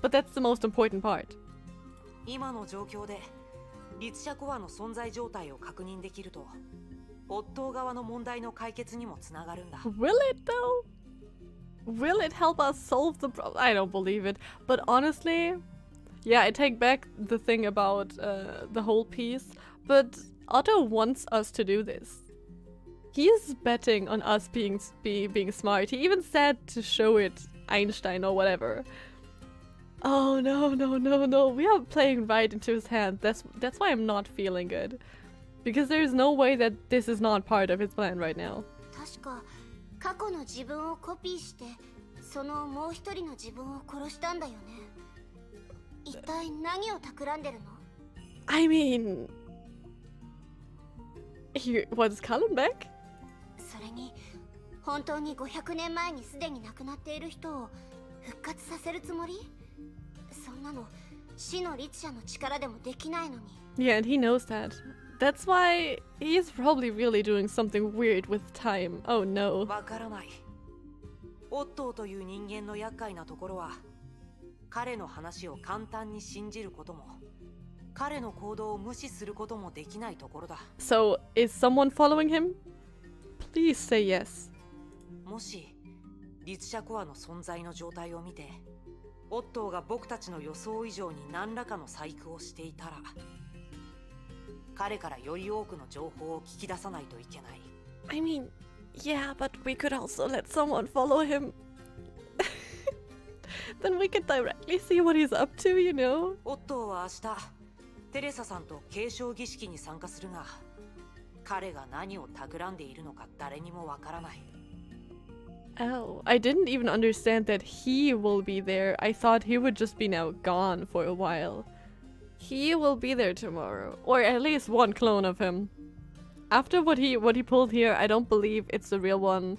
A: But that's the most important part.
F: 今の状況で 律者コアの存在状態を確認できると夫側の問題の解決にもつながるんだ
A: Will it though? Will it help us solve the problem? I don't believe it but honestly yeah I take back the thing about uh, the whole piece but Otto wants us to do this He's betting on us being, be, being smart. He even said to show it Einstein or whatever. Oh no no no no! We are playing right into his hand. That's that's why I'm not feeling good, because there is no way that this is not part of his plan right now.
D: 確か過去の自分をコピーしてそのもう一人の自分を殺したんだよね一体何を企んでるの
A: I mean, he was Cullen back?
D: それに本当に500年前にすでに亡くなっている人を復活させるつもり
A: Yeah, and he knows that. That's why he's probably really doing something weird with time. Oh no.
F: わからないオットーという人間の厄介なところは彼の話を簡単に信じることも彼の行動を無視することもできないところだ
A: So, is someone following him? Please say yes.
F: もし律者コアの存在の状態を見て オットーが僕たちの予想以上に何らかの細工をしていたら彼からより多くの情報を聞き出さないといけない
A: I mean, Yeah, but we could also let someone follow him. [LAUGHS] then we could directly see what he's up to, you know?
F: オットーは明日テレサさんと継承儀式に参加するが彼が何を企んでいるのか誰にもわからない
A: Oh, I didn't even understand that he will be there. I thought he would just be now gone for a while. He will be there tomorrow, or at least one clone of him. After what he what he pulled here, I don't believe it's the real one,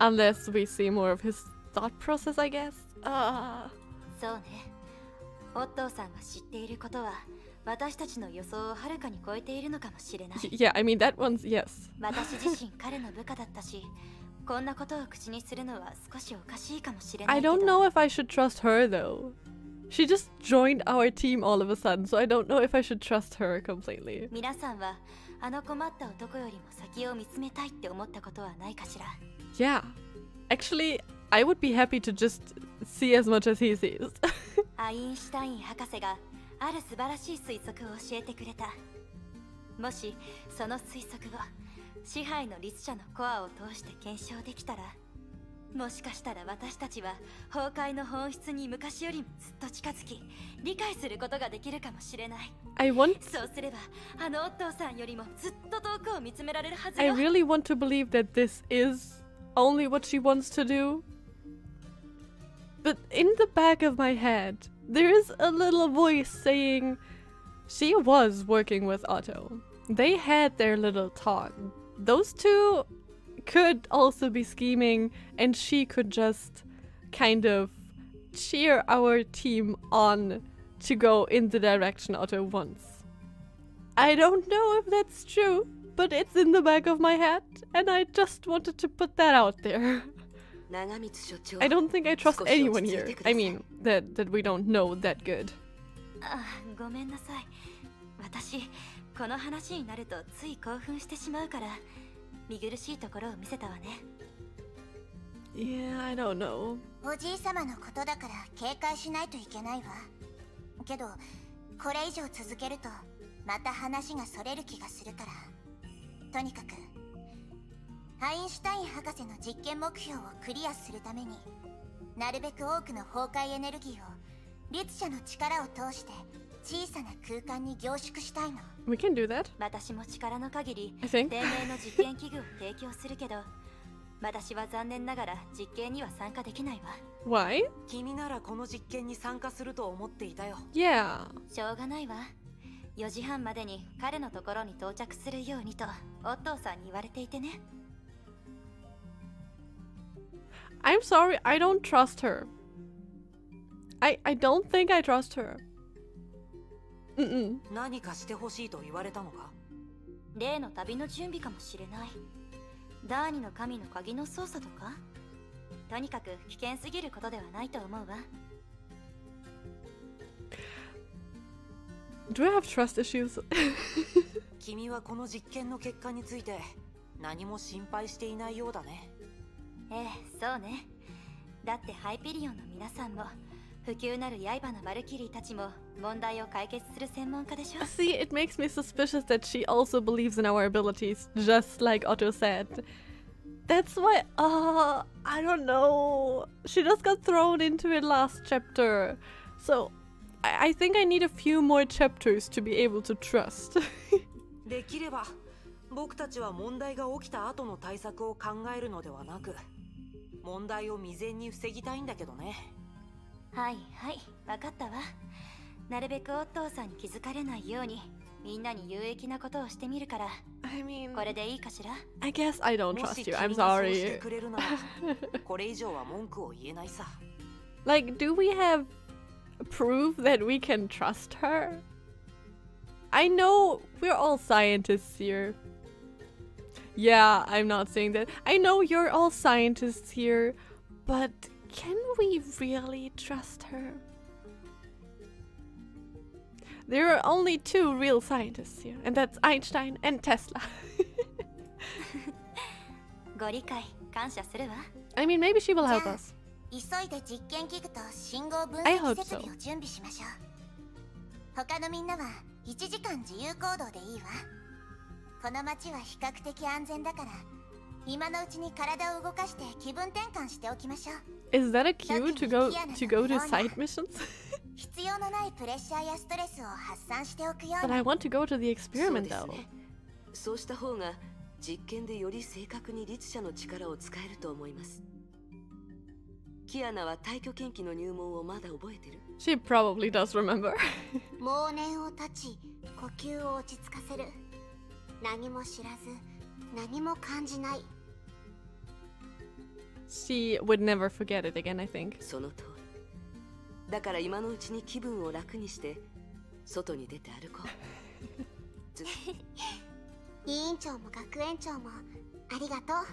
A: unless we see more of his thought process. I guess. Ah.
B: そうねオットーさんが知っていることは私たちの予想をはるかに超えているのかもしれない
A: Y- yeah, I mean that one's yes.
B: 私自身彼の部下だったし [LAUGHS] こんなことを口にするのは少しおかしいかもしれな
A: I
B: いけど
A: don't know if I should trust her though. She just joined our team all of a sudden, so I don't know if I should trust her completely.
B: 皆さんはあの困った男よりも先を見つめたいって思ったことはないかしら
A: Yeah. Actually, I would be happy to just see as much as he sees. [LAUGHS]
B: アインシュタイン博士がある素晴らしい推測を教えてくれたもしその推測を 支配の律者のコアを通して検証できたらもしかしたら私たちは崩壊の本質に昔よりもずっと近づき理解することができるかもしれない
A: I want
B: そうすればあのオットーさんよりもずっと遠くを見つめられるはず
A: I
B: よ
A: really want to believe that this is only what she wants to do. But in the back of my head, there is a little voice saying she was working with Otto. They had their little talk. those two could also be scheming and she could just kind of cheer our team on to go in the direction Otto wants. I don't know if that's true, but it's in the back of my head and I just wanted to put that out there. I don't think I trust anyone here. I mean, that that we don't know that good.
B: Ah, この話になるとつい興奮してしまうから見苦しいところを見せたわね。
A: Yeah, I don't know.
D: おじい様のことだから警戒しないといけないわ。けどこれ以上続けるとまた話がそれる気がするから。とにかくアインシュタイン博士の実験目標をクリアするためになるべく多くの崩壊エネルギーを律者の力を通して小さな空間に凝縮したいの
A: We can do that.
B: 私も力の限り
A: I think.
B: 低迷の実験器具を提供するけど私は残念ながら実験には参加できないわ
A: Why?
F: 君ならこの実験に参加すると思っていたよ
A: Yeah.
B: しょうがないわ4時半までに彼のところに到着するようにとオットーさんに言われていてね
A: I'm sorry, I don't trust her. I I don't think I trust her. Mm-mm.
F: 何かしてほしいと言われたのか？
B: 例の旅の準備かもしれない。ダーニの神の鍵の操作とか？とにかく危険すぎることではないと思うわ。
A: Do I have trust issues? [LAUGHS]
F: 君はこの実験の結果について何も心配していないようだね。
B: ええそうね。だってハイピリオンの皆さんも不朽なる刃のバルキリーたちも問題を解決する専門家でしょ
A: See, it makes me suspicious that she also believes in our abilities, just like Otto said. That's why, uh, I don't know. She just got thrown into it last chapter. So, I, I think I need a few more chapters to be able to trust.
F: できれば僕たちは問題が起きた後の対策を考えるのではなく問題を未然に防ぎたいんだけどね
B: はいはい分かったわなるべくオットーさんに気づかれないようにみんなに有益なことをしてみるから
A: I mean,
B: これでいいかしら
A: I guess I don't
F: もし
A: trust you.
F: 君
A: I'm
F: がそうして
A: sorry. [LAUGHS]
F: くれるならこれ以上は文句を言えないさ
A: Like, do we have proof that we can trust her? I know we're all scientists here. Yeah, I'm not saying that. I know you're all scientists here, but can we really trust her? There are only two real scientists here, and that's Einstein and Tesla. [LAUGHS]
B: ご理解感謝するわ
A: I mean, maybe she will help
D: Yeah.
A: us.
D: 急いで実験器具と信号分
A: I
D: 析
A: hope
D: 設
A: so.
D: 備を準備しましょう他のみんなは1時間自由行動でいいわこの街は比較的安全だから 今のうちに体を動かして気分転換しておきましょう
A: Is that a cue to go to go to side missions?
D: 必要のないプレッシャーやストレスを発散しておくよう
A: but
D: に
A: I want to go to the
G: そう
A: experiment
G: です
A: though.
G: ねそうした方が実験でより正確に律者の力を使えると思いますキアナは退去研究の入門をまだ覚えてる
A: She probably does remember.
D: 猛念を断ち呼吸を落ち着かせる何も知らず何も感じない
A: she would never forget it again, I think.
G: その通りだから今のうちに気分を楽にして外に出て歩こうず
D: 委員長も学園長もありがとう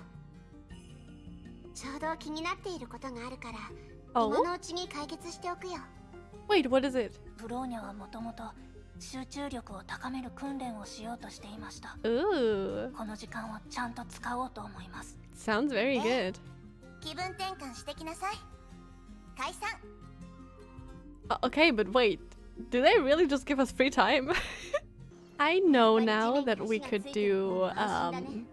D: ちょうど気になっていることがあるから
A: Oh?
D: 今のうちに解決しておくよ
A: Wait, what is it?
H: ブローニャはもともと集中力を高める訓練をしようとしていました
A: Ooh,
H: この時間をちゃんと使おうと思います
A: sounds very good.
D: 気分転換してきなさい解散
A: Uh, okay, but wait. Do they really just give us free time? [LAUGHS] I know now that we could do um,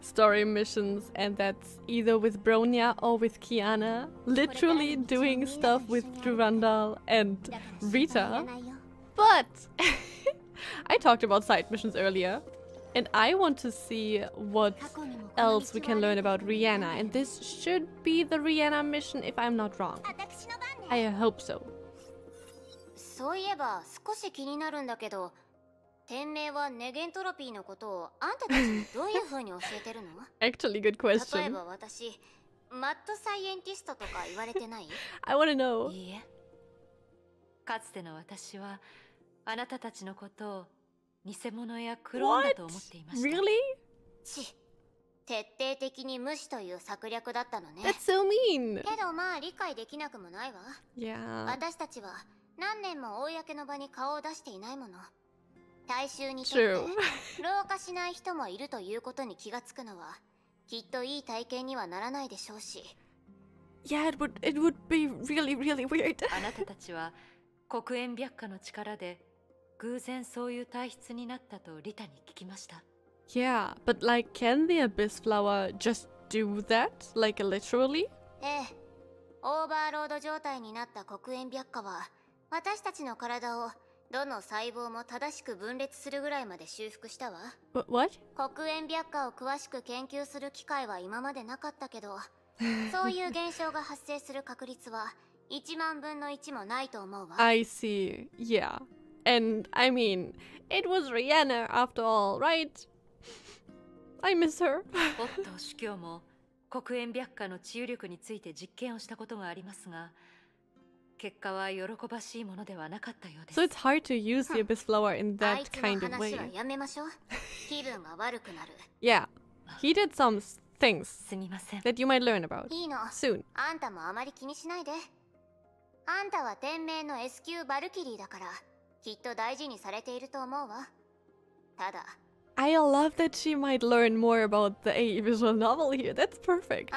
A: story missions, and that's either with Bronya or with Kiana. Literally doing stuff with Durandal and
D: だから心配いら
A: Rita.
D: ないよ
A: But [LAUGHS] I talked about side missions earlier, And I want to see what else we can learn about Reanna. And this should be the Reanna mission if I'm not wrong. I hope so. [LAUGHS] Actually, good question. [LAUGHS] I wanna know
E: 偽物やクローンだ?と思っていました
A: Really?
D: ち徹底的に無視という策略だったのね
A: That's so mean.
D: けどまあ理解できなくもないわ
A: Yeah.
D: 私たちは何年も公の場に顔を出していないもの大衆にとって. [LAUGHS] 老化しない人もいるということに気がつくのはきっといい体験にはならないでしょうし
A: Yeah, it would it would be really really weird. [LAUGHS]
E: あなたたちは黒煙白化の力で偶然そういう体質になったとリタに聞きました。
A: Yeah, but like, can the Abyss Flower just do that? Like, literally?
D: ええ。オーバーロード状態になった黒淵白花は、私たちの体をどの細胞も正しく分裂するぐらいまで修復したわ。
A: What?
D: 黒淵白花を詳しく研究する機会は今までなかったけど、そういう現象が発生する確率は1万分の1もないと思うわ。
A: I see. Yeah. And I mean, it was Reanna after all, right? [LAUGHS] I miss her. [LAUGHS] So it's hard to use the abyss flower in that kind of way. Yeah, he did some things that you might learn about soon.
D: あんたもあまり気にしないで。あんたは天命の S
A: I love that she might learn more about the A visual novel here. That's perfect.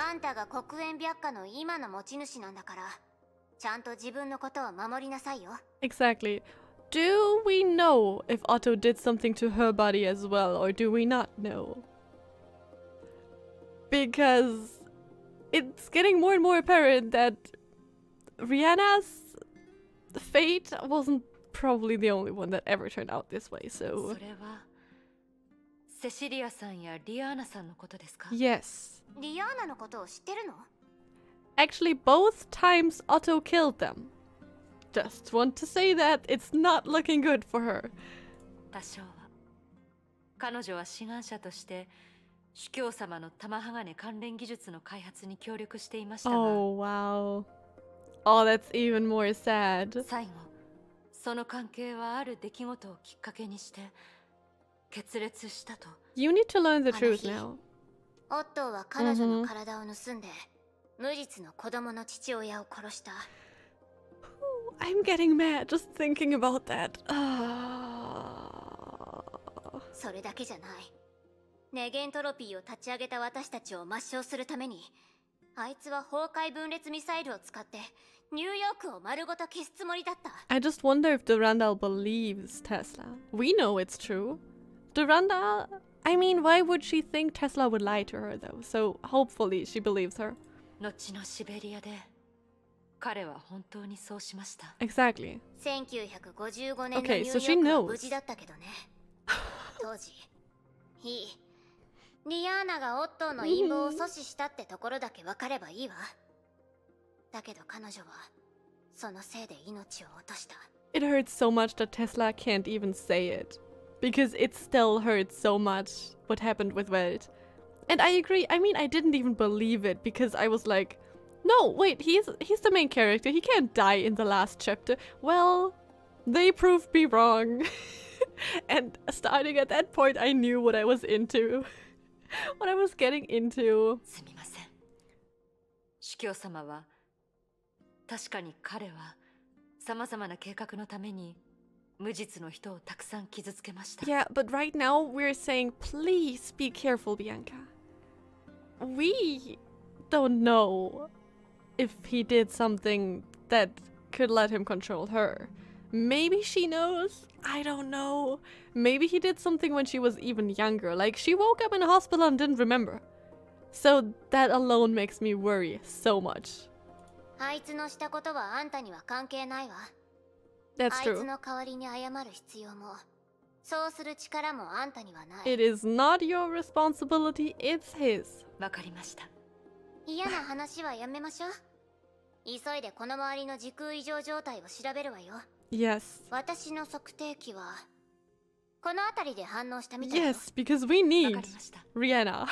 A: Exactly. Do we know if Otto did something to her body as well, or do we not know? Because it's getting more and more apparent that Reanna's fate wasn't probably the only one that ever turned out this way,
E: そ
A: so.
E: れはセシリアさんやリアーナさんのことですか
A: Yes.
D: リアーナのことを知ってるの
A: Actually, both times Otto killed them. Just want to say that it's not looking good for her.
E: 多少は彼女は志願者として主教様の玉鋼関連技術の開発に協力していましたが、
A: Oh, wow. Oh, that's even more sad.
E: 最後 その関係はある出来事をきっかけにして決裂したと
A: You need to learn the truth
D: 日
A: now.
D: オットーは彼女の体を盗んで、無実の子供の父親を殺した
A: I'm getting mad just thinking about that. Ah.
D: それだけじゃないネゲントロピーを立ち上げた私たちを抹消するためにあいつは崩壊分裂ミサイルを使って
A: I just wonder if Durandal believes Tesla. We know it's true. Durandal... I mean, why would she think Tesla would lie to her, though? So hopefully she believes her. Exactly. Okay, so she knows.
D: リアーナがオットーの陰謀を阻止したってところだけ分かればいいわ。[LAUGHS] [LAUGHS]
A: It hurts so much that Tesla can't even say it. Because it still hurts so much what happened with Welt. And I agree, I mean I didn't even believe it because I was like, no, wait, he's he's the main character. He can't die in the last chapter. Well, they proved me wrong. [LAUGHS] and starting at that point I knew what I was into. [LAUGHS] what I was getting into.
E: すみません司教様は 確かに彼はさまざまな計画のために無実の人をたくさん傷つけました
A: Yeah, but right now we're saying, please be careful, Bianca. We don't know if he did something that could let him control her. Maybe she knows. I don't know. Maybe he did something when she was even younger. Like she woke up in a hospital and didn't remember. So that alone makes me worry so much.
D: あいつのしたことはあんたには関係ないわ
A: That's
D: あいつ
A: true.
D: の代わりに謝る必要もそうする力もあんたにはない
A: It is not your responsibility, it's his.
E: わかりました
D: 嫌な話はやめましょう急いでこの周りの時空異常状態を調べるわよ
A: Yes.
D: 私の測定器は
A: Yes, because we need
E: Reanna.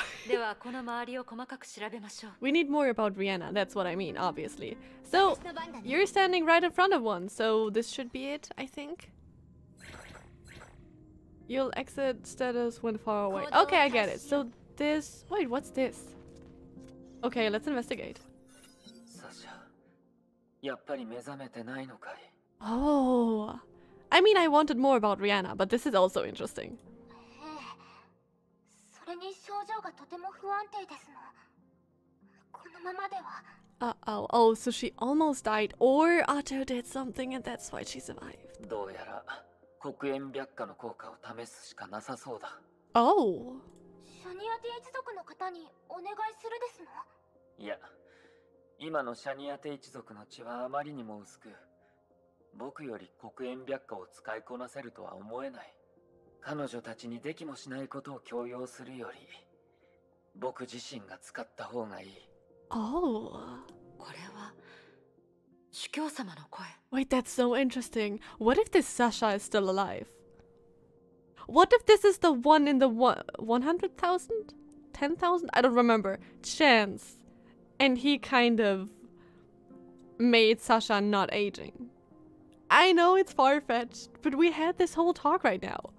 A: we need more about Reanna, that's what I mean, obviously. So, you're standing right in front of one, so this should be it, I think. You'll exit status when far away. Okay, I get it. So this... Wait, what's this? Okay, let's investigate. Oh... I mean, I wanted more about Reanna, but this is also interesting. Uh oh, oh, so she almost died, or Otto did something and that's why she survived. Oh.
I: 僕より黒淵白花を使いこなせるとは思えない。彼女たちにできもしないことを強要するより、僕自身が使った方がいい。
A: Oh.
E: これは、主教様の声。
A: Wait, that's so interesting. What if this Sasha is still alive? What if this is the one in the 100,000? 10,000? I don't remember. Chance. And he kind of made Sasha not aging. I know it's far-fetched, but we had this whole talk right now.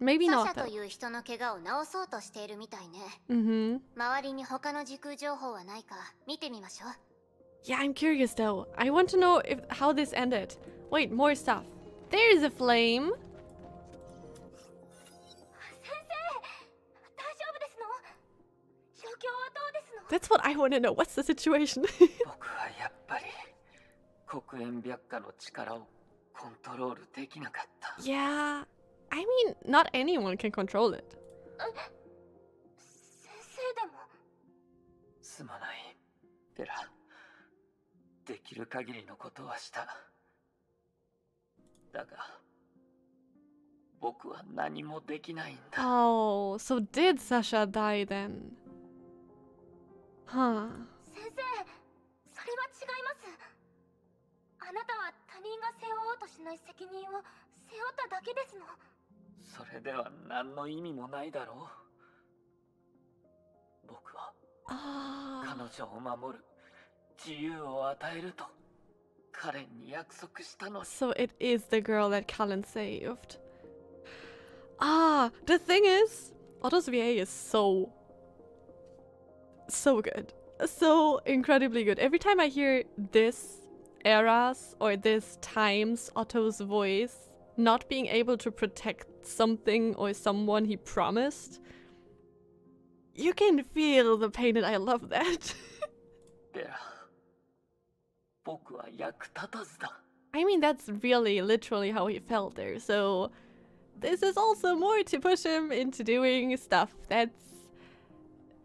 A: Maybe not, though.
D: Mm-hmm.
A: Yeah, I'm curious, though. I want to know if how this ended. Wait, more stuff. There's a flame! That's what I want to know. What's the situation? [LAUGHS]
I: 黒煙白化の力をコントロールできなかった
A: yeah. I mean, not anyone can control it.
D: 先生でも？
I: すまないベラできる限りのことはしただが僕は何もできないんだ
A: Oh, so did Sasha die then? Huh.
D: 先生それは違いますあなたは他人が背負おうとしない責任を背負っただけですの
I: それでは何の意味もないだろう僕は
A: Ah.
I: 彼女を守る自由を与えると彼に約束したのに
A: So it is the girl that Cullen saved. Ah, the thing is, Otto's VA is so, so good. So incredibly good. Every time I hear this eras or this times Otto's voice not being able to protect something or someone he promised. You can feel the pain and I love that. [LAUGHS] I mean, that's really literally how he felt there, so this is also more to push him into doing stuff that's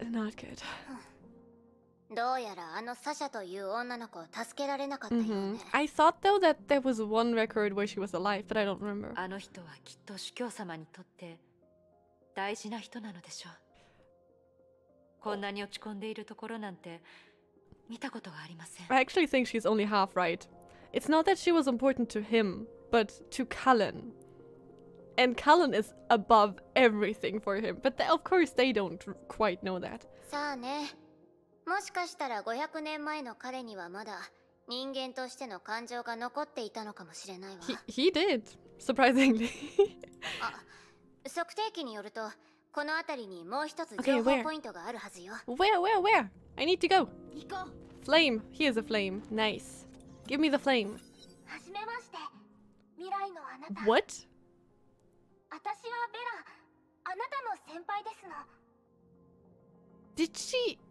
A: not good.
D: どうやらあのサシャという女の子を助けられなかったよう
A: hmm
D: ね。
A: I thought though that there was one record where she was alive, but I don't remember.
E: あの人はきっと主教様にとって大事な人なのでしょうこんなに落ち込んでいるところなんて見たことがありません
A: I actually think she's only half right. It's not that she was important to him, but to Cullen. And Cullen is above everything for him. But of course, they don't quite know that.
D: さあね。もしかしたら500年前の彼にはまだ人間としての感情が残っていたのかもしれないわ。
A: He, he did, surprisingly.
D: あ、測定器によると、この辺りにもう一つ
A: Okay,
D: 情報?ポイントがあるはずよ。
A: where, where, where? I need to go.
D: 行こう。
A: Flame. Here's a flame. Nice. Give me the flame.
H: はじめまして未来のあなた
A: What?
H: 私はベラあなたの先輩ですの
A: Did she.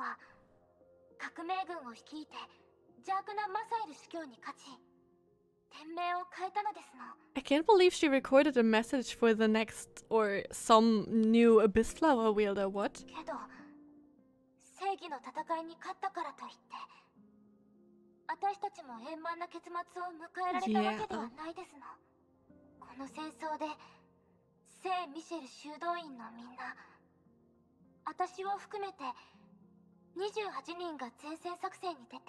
H: は革命軍を率いて邪悪なマサイル主教に勝ち天命を変えたのですの
A: I can't believe she recorded a message for the next or some new Abyss Flower wielder. What?
H: けど正義の戦いに勝ったからといって私たちも円満な結末を迎えられたわけではないですのこの戦争で聖ミシェル修道院のみんな私を含めて 28人が前線作戦に出て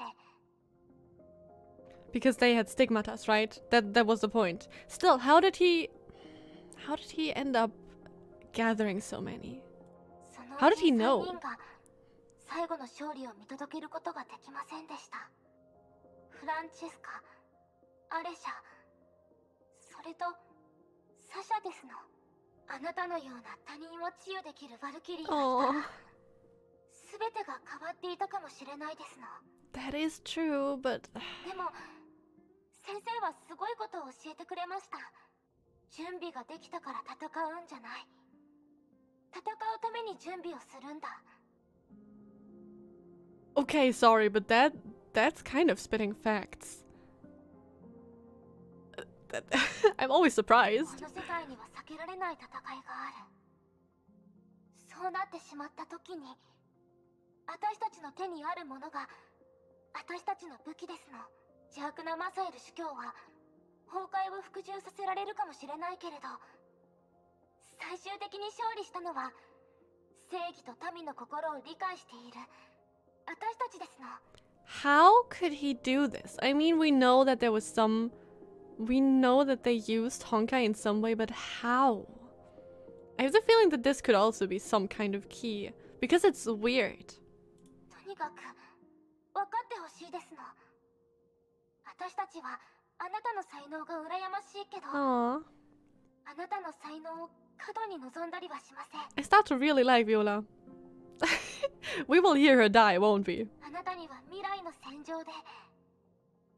A: Because they had stigmatas, right? That that was the point. Still, how did he how did he end up gathering so many?
H: その
A: How
H: う
A: did
H: ち
A: he
H: 3
A: know?
H: 人が最後の勝利を見届けることができませんでしたフランチェスカアレシャそれとサシャですのあなたのような他人を治癒できるバルキリーがいた
A: Oh, that is true, but
H: でも先生はすごいことを教えてくれました準備ができたから戦うんじゃない戦うために準備をするんだ
A: okay, sorry, but that that's kind of spitting facts. Uh, that- I'm always
H: こ
A: surprised.
H: の世界には避けられない戦いがあるそうなってしまった時に 私たちの手にあるものが私たちの武器ですの邪悪なマサエル主教は崩壊を服従させられるかもしれないけれど最終的に勝利したのは正義と民の心を理解している私たちですの
A: How could he do this? I mean, we know that there was some. We know that they used Honkai in some way, but how? I have the feeling that this could also be some kind of key. Because it's weird.
H: とにかく分かってほしいですの私たちはあなたの才能が羨ましいけど
A: Aww.
H: あなたの才能を過度に望んだりはしません
A: I start to really like Viola. we will hear her die, won't we?
H: あなたには未来の戦場で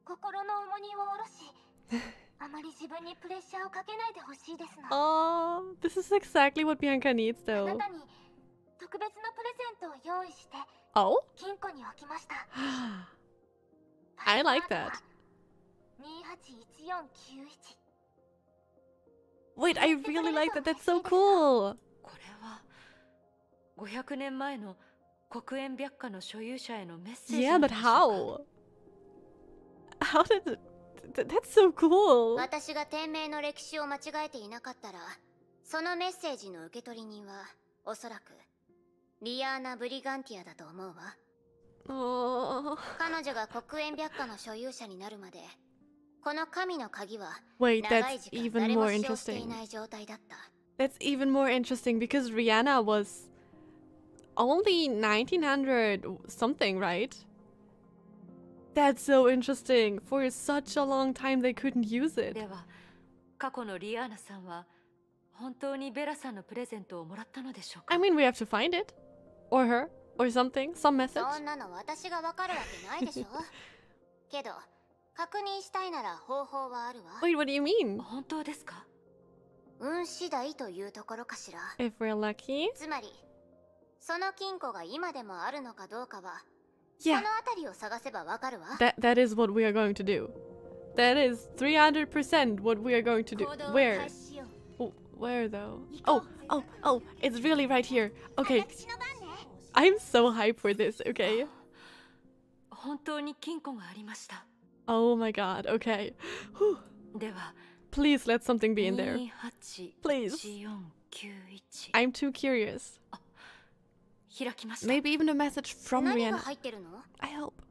H: 心の重荷を下ろしあまり自分にプレッシャーをかけないでほしいですの
A: Oh, this is exactly what Bianca needs,
H: あ
A: though.
H: なたに特別なプレゼントを用意して
A: Oh?
H: 金[GASPS] 庫に置きました
A: I like that. [SIGHS]
H: 281491
A: Wait, I really like that. That's so cool.
E: これは500年前の黒煙白花の所有者へのメッセージ
A: Yeah,
E: なの
A: but
E: でしょう
A: how? How
E: か
A: did it? th- That's so cool.
D: 私が天命の歴史を間違えていなかったらそのメッセージの受け取り人はおそらく リアーナ・ブリガンティアだと思うわ彼女が黒淵白花の所有者になるまでこの神の鍵は
A: Wait, that's even more interesting. That's even more interesting because Reanna was only 1900 something, right? That's so interesting. For such a long time they couldn't use it.
E: 過去のリアーナさんは
A: I mean, we have to find it. Or her. Or something. Some message.
D: そんなの私がわかるわけないでしょけど確認したいなら方法はあるわ
A: Wait, what do you mean?
E: 本当ですか
D: 運次第というところかしら
A: If we're lucky.
D: つまりその金庫が今でもあるのかどうかは
A: Yeah.
D: その辺りを探せばわかるわ
A: That that is what we are going to do. That is 300% what we are going to do.
D: 行動を
A: Where? Where though? Oh, oh, oh, it's really right here. Okay. I'm so hyped for this, okay? [GASPS] Oh my god, okay. [SIGHS] Whew. Please let something be in there.
E: Please.
A: I'm too curious. Maybe even a message from
D: Rian.
A: I hope.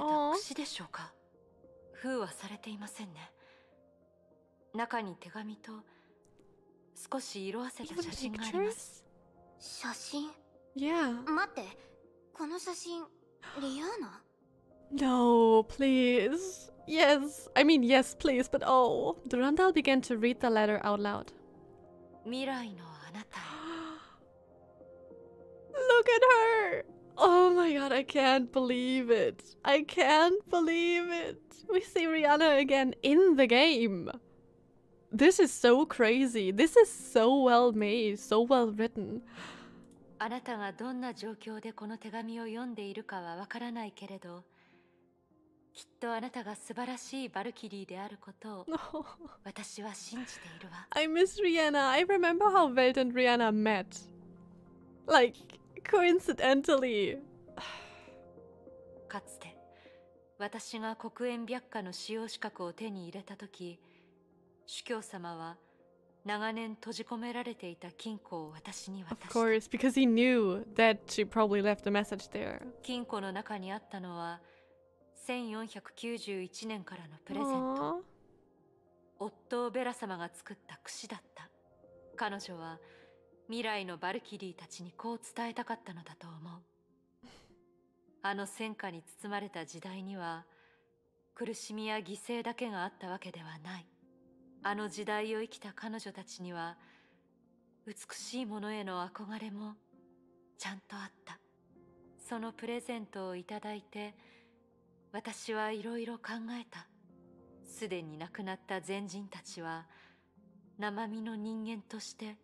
E: Oh. 封はされていませんね中に手紙と少し色あせた写真があります?
D: 写真
A: Yeah.
D: 待ってこの写真リアーナ
A: No, please. Yes. I mean, yes, please, but oh. Durandal began to read the letter out loud.
E: 未来のあなたへ
A: Look at her! Oh my god, I can't believe it. I can't believe it. We see Reanna again in the game. This is so crazy. This is so well made, so well written.
E: あなたがどんな状況でこの手紙を読んでいるかはわからないけれど、きっとあなたが素晴らしいバルキリーであることを私は信じているわ。
A: I [LAUGHS] miss Reanna. I remember how Welt and Reanna met. Like coincidentally.
E: かつて私が黒淵白花の使用資格を手に入れた時主教様は長年閉じ込められていた金庫を私に渡した Of
A: course, because he knew that she probably left a message there
E: 金庫の中にあったのは1491年からのプレゼント夫をベラ様が作った櫛だった彼女は未来のバルキリーたちにこう伝えたかったのだと思う。あの戦火に包まれた時代には苦しみや犠牲だけがあったわけではない。あの時代を生きた彼女たちには美しいものへの憧れもちゃんとあった。そのプレゼントをいただいて私はいろいろ考えた。すでに亡くなった前人たちは生身の人間として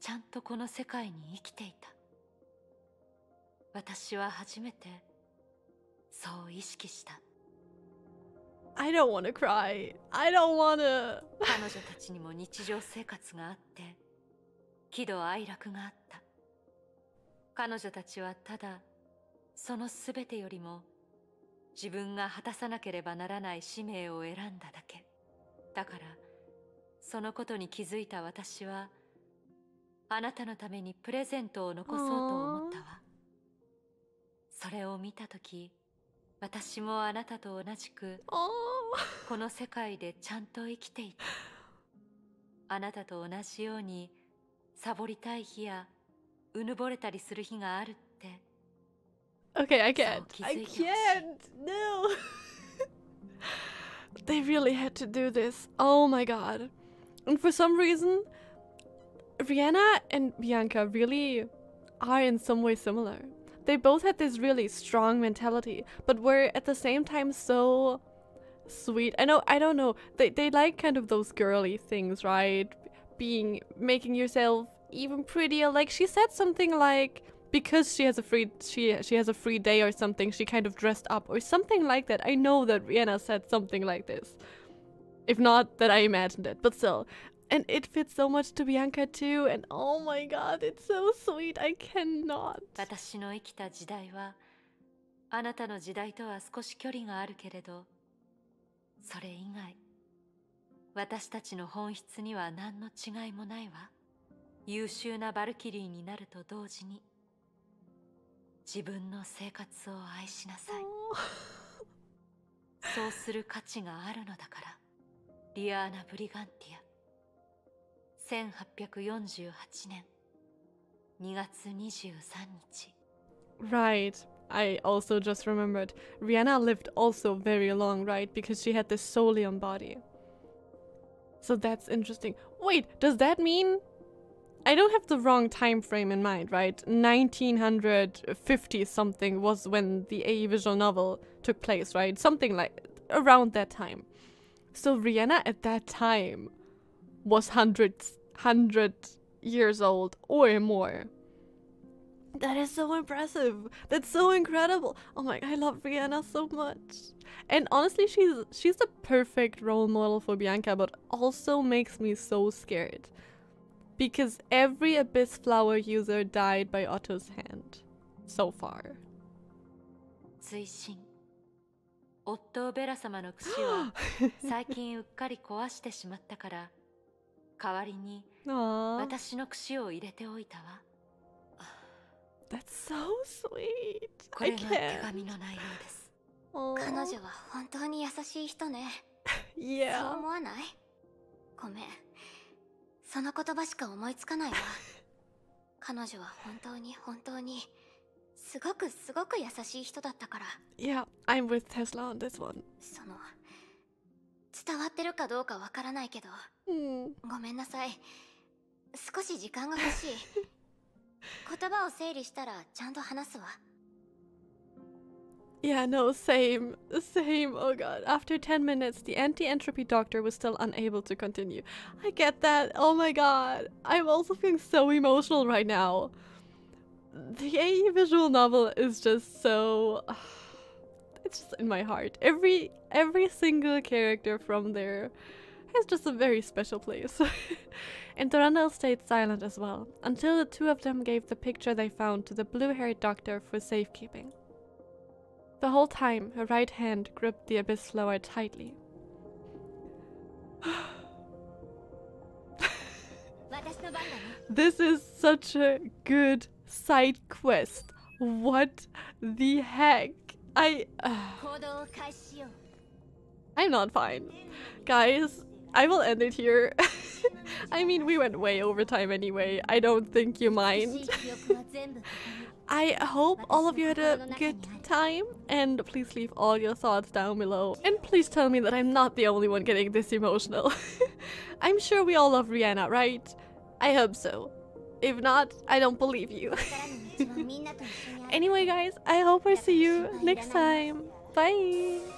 E: ちゃんとこの世界に生きていた私は初めてそう意識した
A: I don't want to cry. I don't want to.
E: 彼女たちにも日常生活があって喜怒哀楽があった彼女たちはただその全てよりも自分が果たさなければならない使命を選んだだけだからそのことに気づいた私はあなたのためにプレゼントを残そうと思ったわそれを見た時私もあなたと同じく
A: Oh.
E: この世界でちゃんと生きていたあなたと同じようにサボりたい日やうぬぼれたりする日があるって
A: Okay, I can't. I can't. No. [LAUGHS] they really had to do this. Oh my god. And for some reason, Reanna and Bianca really are in some way similar. They both had this really strong mentality, but were at the same time so sweet. I know, I don't know. They they like kind of those girly things, right? Being making yourself even prettier. Like she said something like because she has a free she she has a free day or something, she kind of dressed up or something like that. I know that Reanna said something like this. If not that I imagined it, but still. And it fits so much to Bianca too, and oh my god, it's so sweet. I cannot.
E: 私の生きた時代はあなたの時代とは少し距離があるけれどそれ以外私たちの本質には何の違いもないわ優秀なバルキリーになると同時に自分の生活を愛しなさい [LAUGHS] そうする価値があるのだからリアーナ・ブリガンティア1848年2月23日
A: Right. I also just remembered. Reanna lived also very long, right? Because she had this solium body. So that's interesting. Wait, does that mean I don't have the wrong time frame in mind, right? 1950 something was when the AE visual novel took place, right? Something like around that time. So Reanna at that time was hundreds hundred years old or more. That is so impressive. That's so incredible. Oh my, I love Reanna so much. And honestly, she's she's the perfect role model for Bianca, but also makes me so scared. Because every Abyss Flower user died by Otto's hand. So far. [GASPS]
E: 代わりに.私の櫛を入れておいたわ
A: That's so sweet.
E: これが手.紙の内容です.
D: 彼女は本当に優しい人ねそう.思わない？ごめんその言葉しか思いつかないわ [LAUGHS] 彼女は本当に本当にすごくすごく優しい人だったから
A: Yeah, I'm with Tesla on this one.
D: その伝わってるかどうかわからないけど
A: Hmm.
D: ごめんなさい少し時間が欲しい[LAUGHS] 言葉を整理したらちゃんと話すわ
A: Yeah, no, same. Same. Oh god. After 10 minutes, the anti entropy doctor was still unable to continue. I get that. Oh my god. I'm also feeling so emotional right now. The AE visual novel is just so. [SIGHS] It's just in my heart. Every every single character from there it's just a very special place. [LAUGHS] and Durandal stayed silent as well, until the two of them gave the picture they found to the blue-haired doctor for safekeeping. The whole time, her right hand gripped the abyss flower tightly. [GASPS] this is such a good side quest. What the heck? I... Uh, I'm not fine. Guys, I will end it here. [LAUGHS] I mean, we went way over time anyway. I don't think you mind. [LAUGHS] I hope all of you had a good time, and please leave all your thoughts down below. And please tell me that I'm not the only one getting this emotional. [LAUGHS] I'm sure we all love Reanna, right? I hope so. If not, I don't believe you. anyway, guys, I hope I see you next time. Bye!